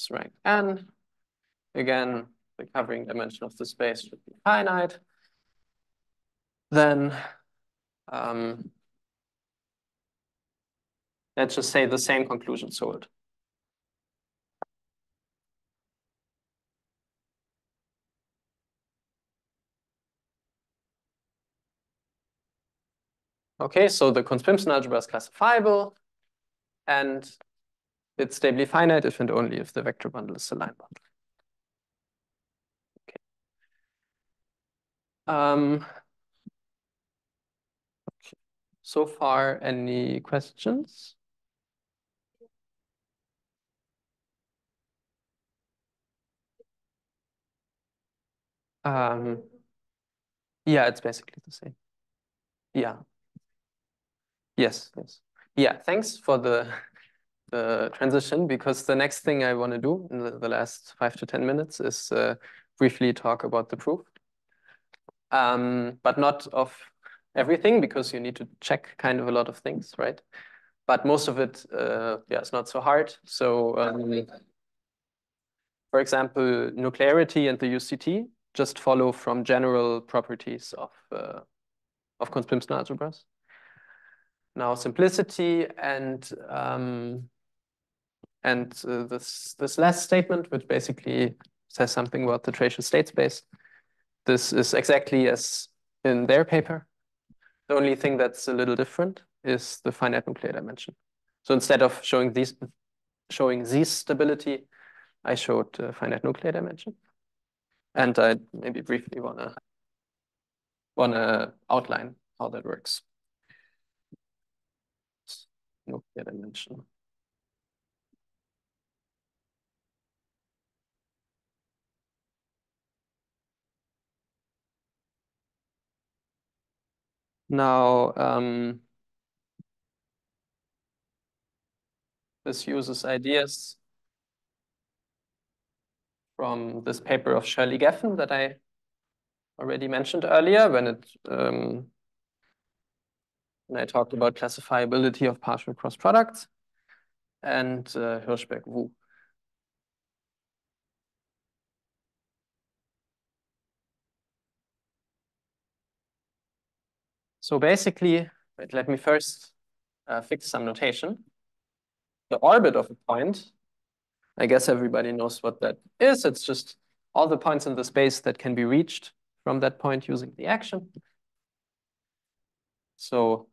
Speaker 2: rank n. Again, the covering dimension of the space should be finite. Then um, let's just say the same conclusion hold. Okay, so the Cuntz-Pimsner algebra is classifiable and it's stably finite if and only if the vector bundle is a line bundle. Okay. Um. So far, any questions? Um, yeah, it's basically the same. Yeah. Yes, yes. Yeah, thanks for the the transition because the next thing I want to do in the, the, last five to 10 minutes is uh, briefly talk about the proof. Um, but not of everything because you need to check kind of a lot of things, right? But most of it, uh, yeah, it's not so hard. So, um, for example, nuclearity and the UCT just follow from general properties of uh, of Cuntz-Pimsner algebras. Now, simplicity and um, and uh, this this last statement, which basically says something about the tracial state space, this is exactly as in their paper. The only thing that's a little different is the finite nuclear dimension. So instead of showing these showing this stability, I showed uh, finite nuclear dimension. And I maybe briefly wanna wanna outline how that works. Nuclear dimension. Now, um, this uses ideas from this paper of Shirly Geffen that I already mentioned earlier when it um, when I talked about classifiability of partial cross products and uh, Hirshberg-Wu. So basically, let me first uh, fix some notation. The orbit of a point, I guess everybody knows what that is. It's just all the points in the space that can be reached from that point using the action. So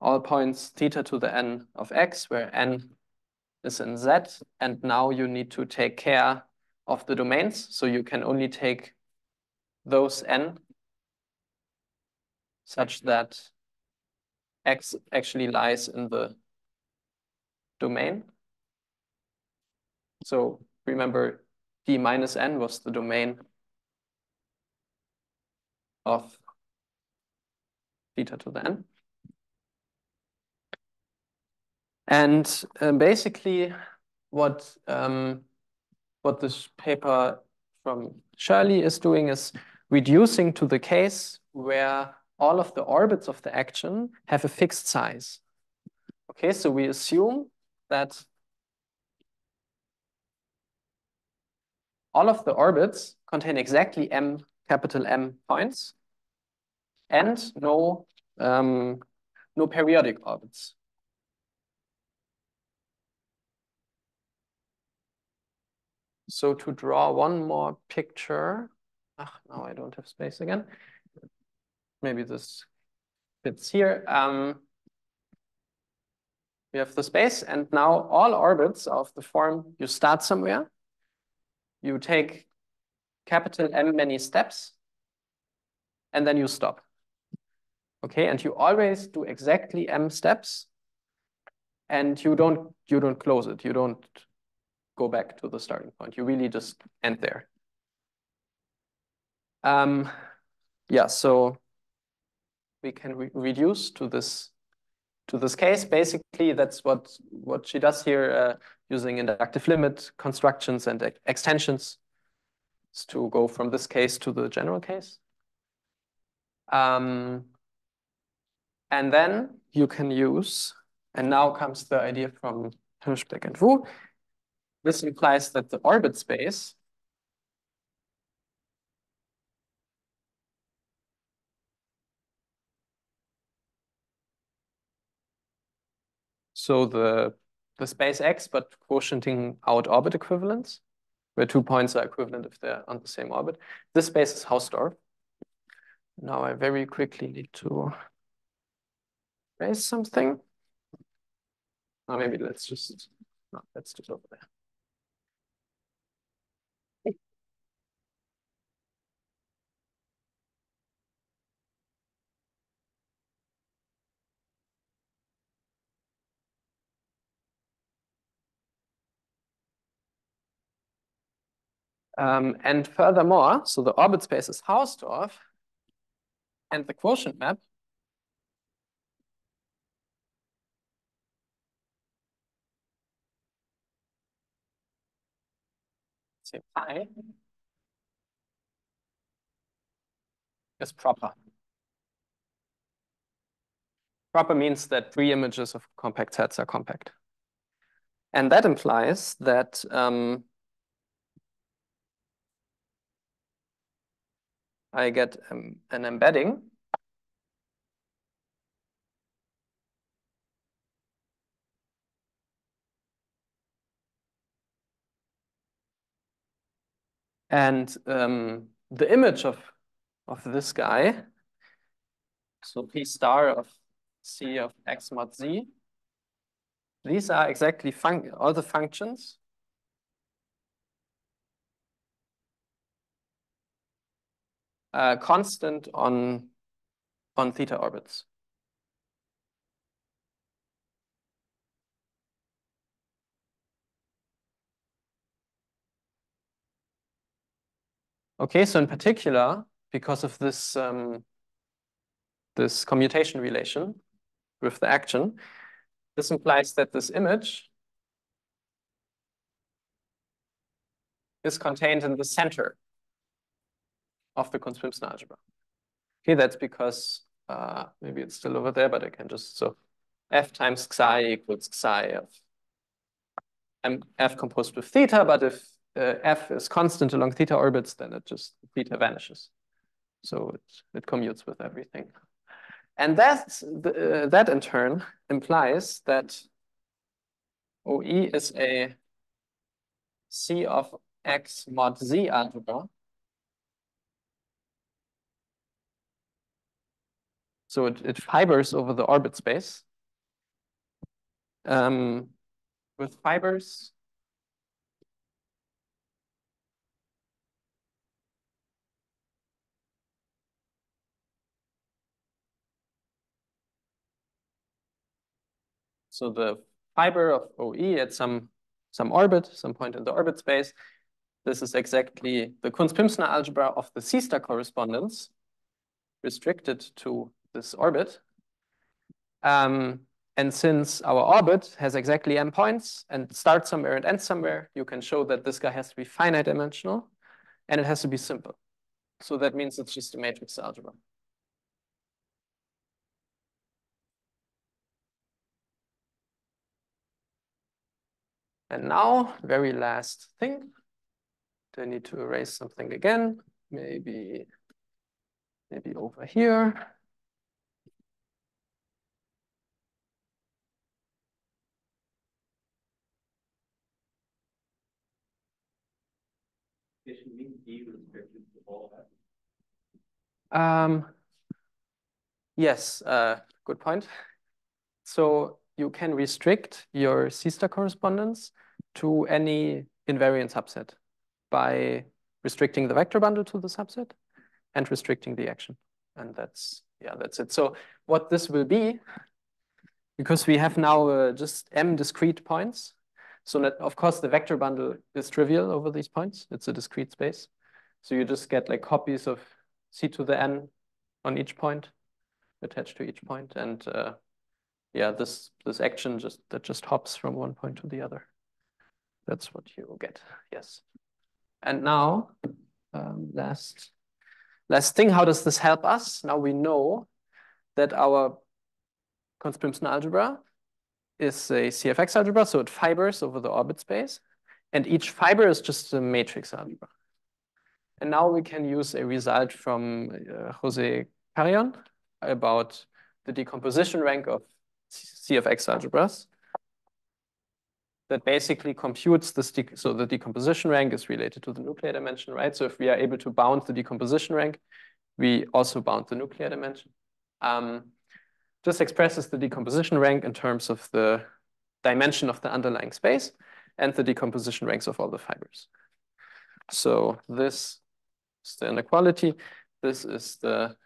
Speaker 2: all points theta to the n of x, where n is in z. And now you need to take care of the domains. So you can only take those n such that x actually lies in the domain. So remember, d minus n was the domain of theta to the n. And um, basically, what um, what this paper from Shirly is doing is reducing to the case where all of the orbits of the action have a fixed size. Okay, so we assume that all of the orbits contain exactly m capital M points and no um, no periodic orbits. So to draw one more picture, ah, now I don't have space again maybe this fits here. Um, we have the space, and now all orbits of the form, you start somewhere, you take capital M many steps, and then you stop. Okay, and you always do exactly M steps, and you don't you don't close it. You don't go back to the starting point. You really just end there. Um, yeah, so we can re reduce to this to this case. Basically, that's what what she does here uh, using inductive limit constructions and extensions to go from this case to the general case. Um, and then you can use, and now comes the idea from Hirshberg and Wu. This implies that the orbit space So the, the space X, but quotienting out orbit equivalence, where two points are equivalent if they're on the same orbit. This space is Hausdorff. Now I very quickly need to raise something. Or maybe let's just, no, let's just over there. Um, and furthermore, so the orbit space is Hausdorff, and the quotient map say pi is proper. Proper means that three images of compact sets are compact. And that implies that um, I get um, an embedding. And um, the image of, of this guy, so P star of C of X mod Z, these are exactly all the functions uh, constant on, on theta orbits. Okay, so in particular, because of this, um, this commutation relation with the action, this implies that this image is contained in the center of the Cuntz-Pimsner algebra. Okay, that's because uh, maybe it's still over there, but I can just, so f times psi equals psi of m f composed with theta, but if uh, f is constant along theta orbits, then it just theta vanishes. So it, it commutes with everything. And that, uh, that in turn implies that OE is a C of X mod Z algebra. So it, it fibers over the orbit space. Um, with fibers So the fiber of OE at some, some orbit, some point in the orbit space, this is exactly the Cuntz-Pimsner algebra of the C-star correspondence restricted to this orbit. Um, and since our orbit has exactly m points and starts somewhere and ends somewhere, you can show that this guy has to be finite dimensional and it has to be simple. So that means it's just a matrix algebra. And now, very last thing. Do I need to erase something again? Maybe, maybe over here. Um, yes, uh, good point. So you can restrict your C-star correspondence to any invariant subset by restricting the vector bundle to the subset and restricting the action. And that's, yeah, that's it. So what this will be, because we have now uh, just m discrete points, so that, of course, the vector bundle is trivial over these points. It's a discrete space. So you just get like copies of c to the n on each point attached to each point. And uh, yeah, this this action just that just hops from one point to the other. That's what you get. Yes. And now, um, last last thing, how does this help us? Now we know that our Cuntz-Pimsner algebra is a CFX algebra, so it fibers over the orbit space, and each fiber is just a matrix algebra. And now we can use a result from uh, Jose Carrion about the decomposition rank of CFX algebras that basically computes this, so the decomposition rank is related to the nuclear dimension, right? So if we are able to bound the decomposition rank, we also bound the nuclear dimension. Um, this expresses the decomposition rank in terms of the dimension of the underlying space and the decomposition ranks of all the fibers. So this is the inequality. This is the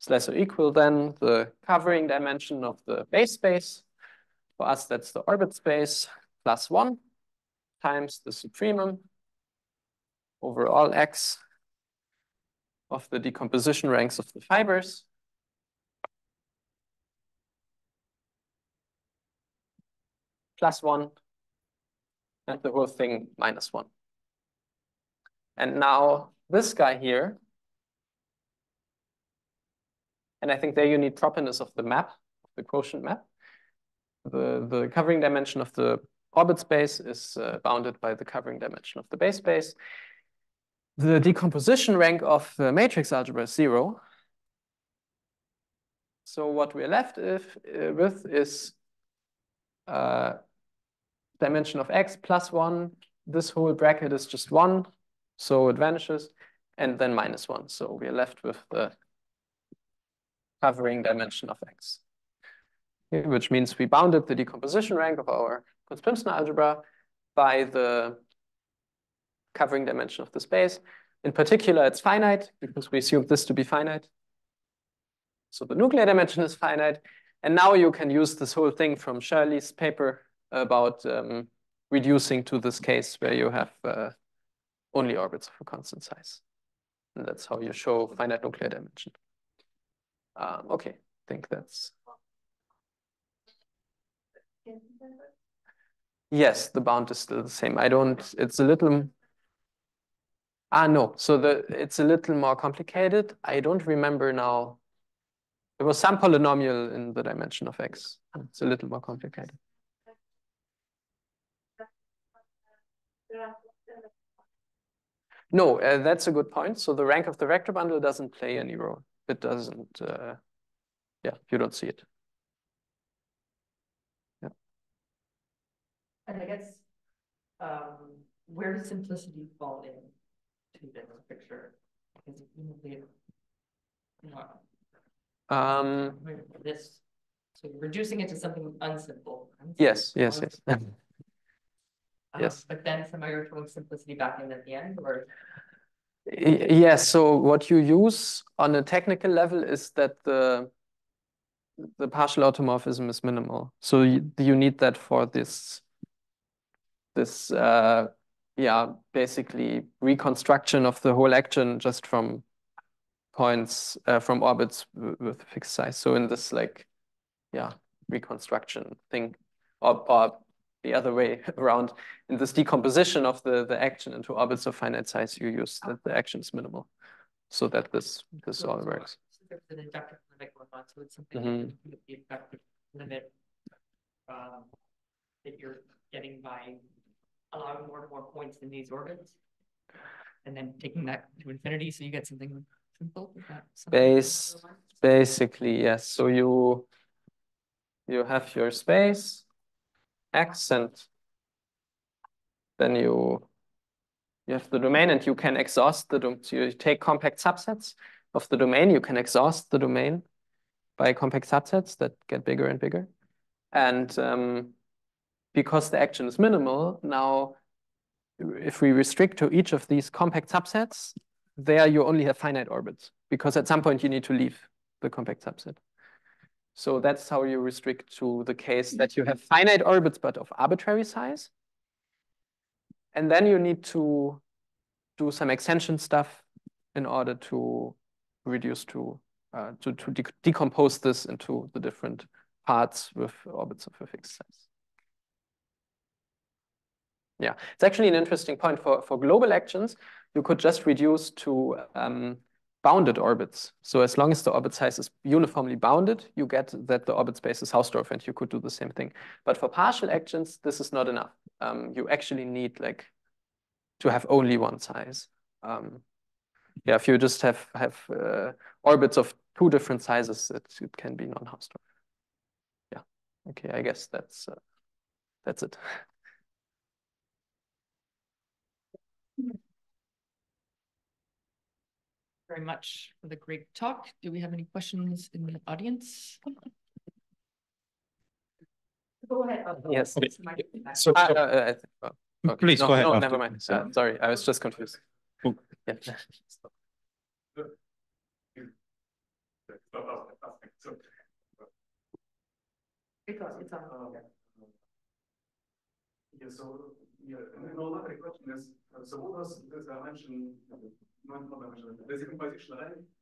Speaker 2: is less or equal than the covering dimension of the base space. For us, that's the orbit space plus one times the supremum over all x of the decomposition ranks of the fibers. Plus one, and the whole thing minus one. And now this guy here and I think there you need properness of the map, the quotient map. The, the covering dimension of the orbit space is uh, bounded by the covering dimension of the base space. The decomposition rank of the matrix algebra is zero. So what we're left if, uh, with is uh, dimension of x plus one. This whole bracket is just one, so it vanishes, and then minus one. So we're left with the covering dimension of x, which means we bounded the decomposition rank of our Cuntz-Pimsner algebra by the covering dimension of the space. In particular, it's finite because we assume this to be finite. So the nuclear dimension is finite. And now you can use this whole thing from Shirly's paper about um, reducing to this case where you have uh, only orbits of a constant size. And that's how you show finite nuclear dimension. Um, okay, I think that's. Yes, the bound is still the same. I don't, it's a little. Ah, no, so the it's a little more complicated. I don't remember now. There was some polynomial in the dimension of x. It's a little more complicated. No, uh, that's a good point. So the rank of the vector bundle doesn't play any role. It doesn't, uh, yeah, you don't see it. Yeah.
Speaker 1: And I guess, um, where does simplicity fall in to this picture? Because you know,
Speaker 2: um,
Speaker 1: this, so reducing it to something unsimple.
Speaker 2: Yes, yes, yes. Yes.
Speaker 1: But then somehow you're throwing simplicity back in at the end, or?
Speaker 2: Yes, so what you use on a technical level is that the the partial automorphism is minimal. So you, you need that for this this uh yeah, basically reconstruction of the whole action just from points uh, from orbits with fixed size. So in this like yeah, reconstruction thing or, or the other way around. In this decomposition of the, the action into orbits of finite size, you use that the action is minimal so that this this all works.
Speaker 1: There's an inductive limit going on, so it's something
Speaker 2: Mhm.
Speaker 1: that the inductive limit um, that you're getting by allowing more and more points in these orbits. And then taking that to infinity, so you get something simple. is that something along
Speaker 2: Base-
Speaker 1: those lines?
Speaker 2: Basically, yes. So you you have your space And then you you have the domain and you can exhaust the dom so you take compact subsets of the domain, you can exhaust the domain by compact subsets that get bigger and bigger. And um, because the action is minimal, now if we restrict to each of these compact subsets, there you only have finite orbits because at some point you need to leave the compact subset. So that's how you restrict to the case that you have finite orbits, but of arbitrary size. And then you need to do some extension stuff in order to reduce to, uh, to, to de decompose this into the different parts with orbits of a fixed size. Yeah, it's actually an interesting point for, for global actions. You could just reduce to um, bounded orbits. So as long as the orbit size is uniformly bounded, you get that the orbit space is Hausdorff and you could do the same thing. But for partial actions, this is not enough. Um, you actually need like to have only one size. Um, yeah, if you just have have uh, orbits of two different sizes, it, it can be non-Hausdorff. Yeah, okay, I guess that's uh, that's it.
Speaker 1: Very much for the great talk. Do we have any questions in the audience? Go ahead.
Speaker 2: Yes.
Speaker 3: So,
Speaker 2: Uh,
Speaker 3: so-
Speaker 2: uh, uh, I think- well, okay.
Speaker 3: Please
Speaker 2: No,
Speaker 3: go ahead
Speaker 2: No,
Speaker 3: after.
Speaker 2: never mind. Uh, sorry, I was just confused.
Speaker 3: Cool.
Speaker 2: Yeah.
Speaker 5: Stop asking, so,
Speaker 1: Because it's on.
Speaker 5: uh, Yeah, so, yeah, and then another question is, uh, so what was this dimension, not not dimension, the decomposition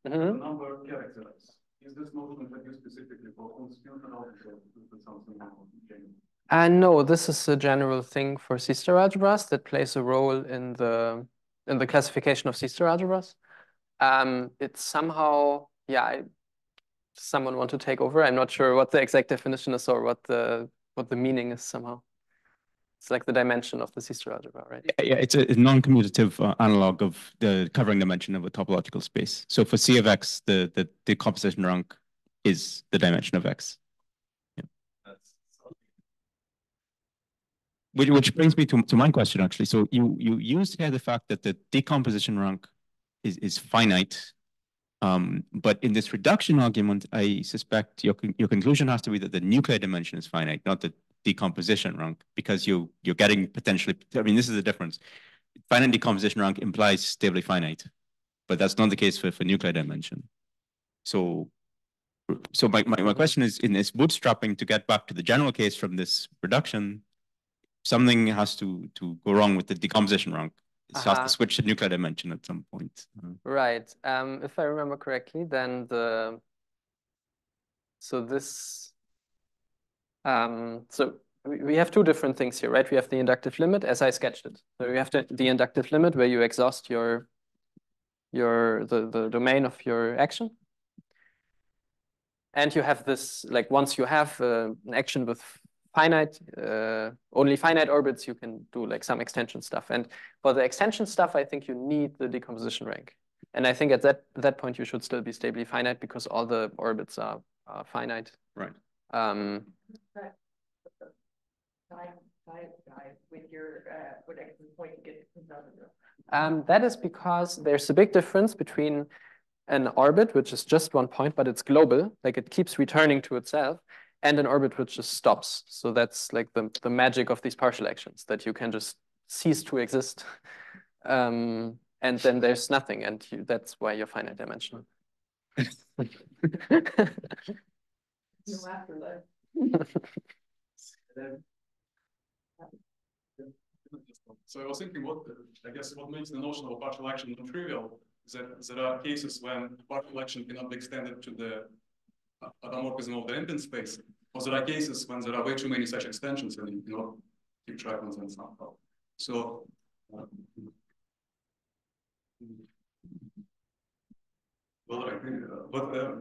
Speaker 5: the
Speaker 2: Mhm.
Speaker 5: number of characters? Is this notion introduced specifically for constitutional algebra? Something general?
Speaker 2: Uh, no, this is a general thing for C-star algebras that plays a role in the in the classification of C-star algebras. Um, it's somehow, yeah, I, someone want to take over? I'm not sure what the exact definition is or what the what the meaning is somehow. It's like the dimension of the C-star algebra, right?
Speaker 3: Yeah, it's a non-commutative uh, analog of the covering dimension of a topological space. So for C of X, the the decomposition rank is the dimension of X. Which, which brings me to, to my question, actually. So you, you used here the fact that the decomposition rank is, is finite. Um, but in this reduction argument, I suspect your, your conclusion has to be that the nuclear dimension is finite, not the decomposition rank, because you, you're getting potentially, I mean, this is the difference. Finite decomposition rank implies stably finite, but that's not the case for, for nuclear dimension. So so my, my, my question is in this bootstrapping to get back to the general case from this reduction, something has to to go wrong with the decomposition rank. It uh -huh. has to uh-huh. switch to nuclear dimension at some point.
Speaker 2: Right. Um, if I remember correctly, then the so this um, so we have two different things here, right? We have the inductive limit as I sketched it. So we have the, the inductive limit where you exhaust your your the, the domain of your action. And you have this, like once you have uh, an action with finite, uh, only finite orbits, you can do like some extension stuff. And for the extension stuff, I think you need the decomposition rank. And I think at that that point, you should still be stably finite because all the orbits are, are finite.
Speaker 3: Right.
Speaker 2: Um, um, that is because there's a big difference between an orbit, which is just one point, but it's global, like it keeps returning to itself, and an orbit which just stops. So that's like the, the magic of these partial actions, that you can just cease to exist. Um, and then there's nothing, and you, that's why you're finite dimensional.
Speaker 5: So I was thinking, what I guess what makes the notion of a partial action non-trivial is that there are cases when partial action cannot be extended to the automorphism of the empty space. Or there are cases when there are way too many such extensions and you cannot keep track of them somehow. So uh, well, I think, uh, but uh,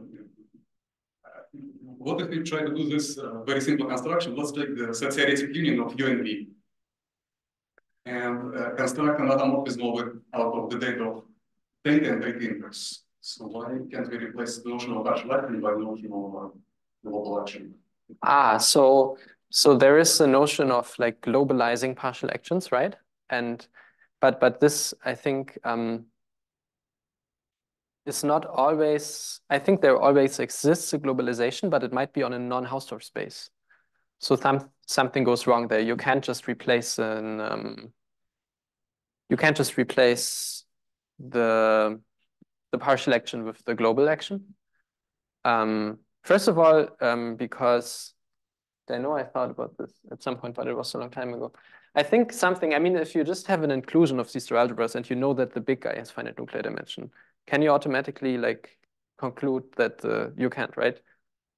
Speaker 5: what if we try to do this uh, very simple construction? Let's take the set theoretic union of U and V and uh, construct an automorphism with out of the data of data and data inverse. So why can't we replace the notion of partial action by the notion of uh, global action?
Speaker 2: Ah, so so there is a notion of like globalizing partial actions, right? And but but this I think um, is not always. I think there always exists a globalization, but it might be on a non-Hausdorff space. So some something goes wrong there. You can't just replace an um, you can't just replace the the partial action with the global action. Um, first of all, um, because I know I thought about this at some point, but it was a long time ago. I think something, I mean, if you just have an inclusion of these two algebras and you know that the big guy has finite nuclear dimension, can you automatically like conclude that uh, you can't, right?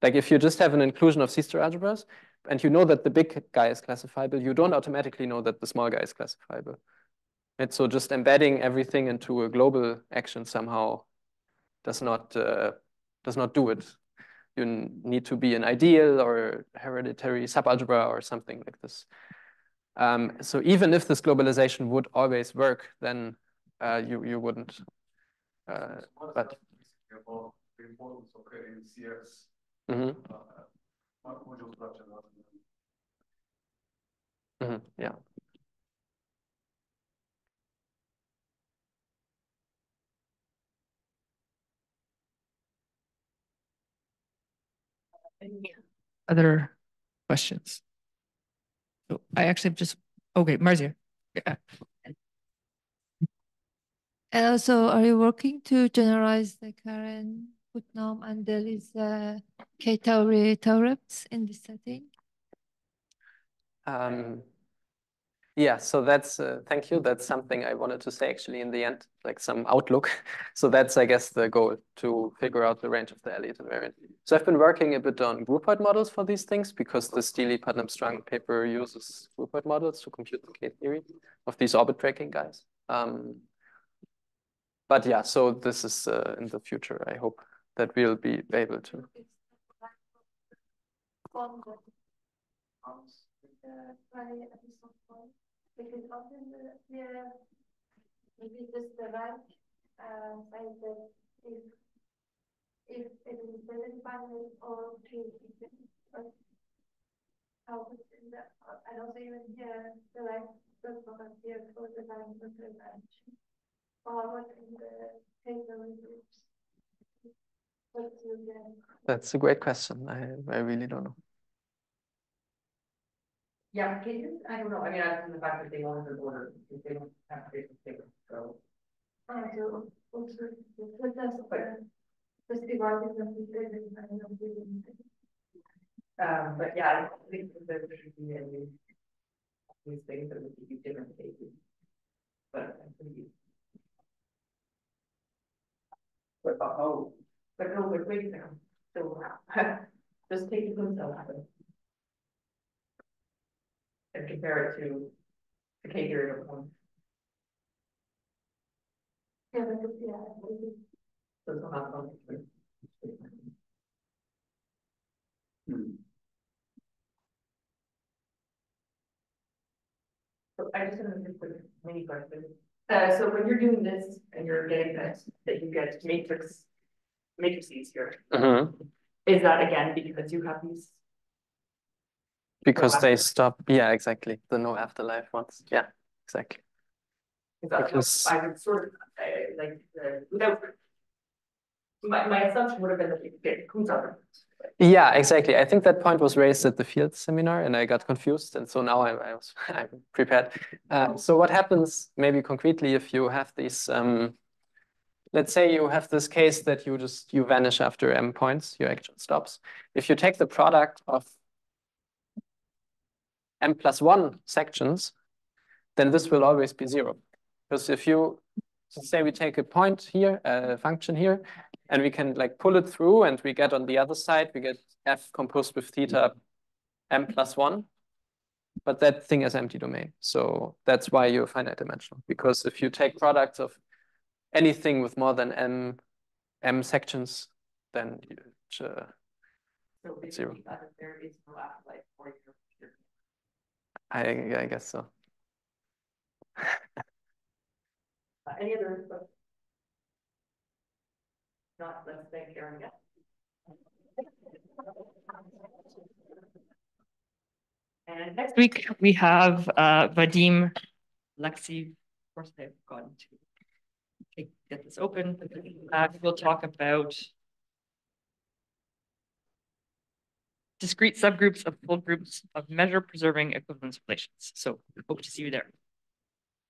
Speaker 2: Like if you just have an inclusion of C-star algebras and you know that the big guy is classifiable, you don't automatically know that the small guy is classifiable. And so just embedding everything into a global action somehow does not uh, does not do it. You need to be an ideal or hereditary subalgebra or something like this. Um, so even if this globalization would always work, then uh, you you wouldn't. But
Speaker 5: the importance of creating CS
Speaker 2: mm -hmm. Mm -hmm. Yeah.
Speaker 1: Other questions? So I actually just, okay, Marcia. Yeah.
Speaker 6: And also, are you working to generalize the current Putnam and there is uh, K-theory theorems in this setting?
Speaker 2: Um, yeah, so that's, uh, thank you. That's something I wanted to say actually in the end, like some outlook. so that's, I guess, the goal to figure out the range of the Elliott invariant. So I've been working a bit on groupoid models for these things because the Deeley Putnam Strung paper uses groupoid models to compute the K-theory of these orbit tracking guys. Um, but yeah, so this is uh, in the future, I hope that we'll be able to.
Speaker 6: the the the maybe just the right uh if if it is the or the I don't even hear the right not appear for the forward in the table groups. But you
Speaker 2: That's a great question. I, I really don't know.
Speaker 1: Yeah, cases, I don't know, I mean, I from the fact that they don't have order, if they don't have to, they don't go.
Speaker 6: Also, also, with us, uh, just divided them with the, I don't know, we didn't-
Speaker 1: Um, but yeah, I think that there should be any. These things that would be different cases. But I think. But, uh, oh, but no, but wait a second, so, uh, just take the hotel out of it. And compare it to the K area one,
Speaker 6: Yeah, yeah,
Speaker 1: so it's not something. Hmm. So I just have a quick mini question. Uh, so when you're doing this and you're getting that, that you get matrix, matrices here,
Speaker 2: Mhm.
Speaker 1: is that again because you have these?
Speaker 2: Because they stop, yeah, exactly. The no afterlife ones. Yeah, exactly. Because-
Speaker 1: I would sort of, uh, like, uh, without. My, my assumption would have been that you get who's other.
Speaker 2: Yeah, exactly. I think that point was raised at the field seminar and I got confused. And so now I, I was, I'm prepared. Uh, so what happens maybe concretely if you have these, um, let's say you have this case that you just, you vanish after M points, your action stops. If you take the product of M plus one sections, then this will always be zero. Because if you, so say we take a point here, a function here, and we can like pull it through and we get on the other side, we get f composed with theta m plus one. But that thing is empty domain. So that's why you're finite dimensional. Because if you take products of anything with more than m m sections, then you uh,
Speaker 1: So
Speaker 2: Zero.
Speaker 1: there is no afterlife for your. your-
Speaker 2: I I guess so.
Speaker 1: Uh, Any other? questions? Not, again. And next week, we have uh Vadim Alekseev, of course, they've gone to get this open. Uh, we'll talk about discrete subgroups of full groups of measure preserving equivalence relations. So hope to see you there.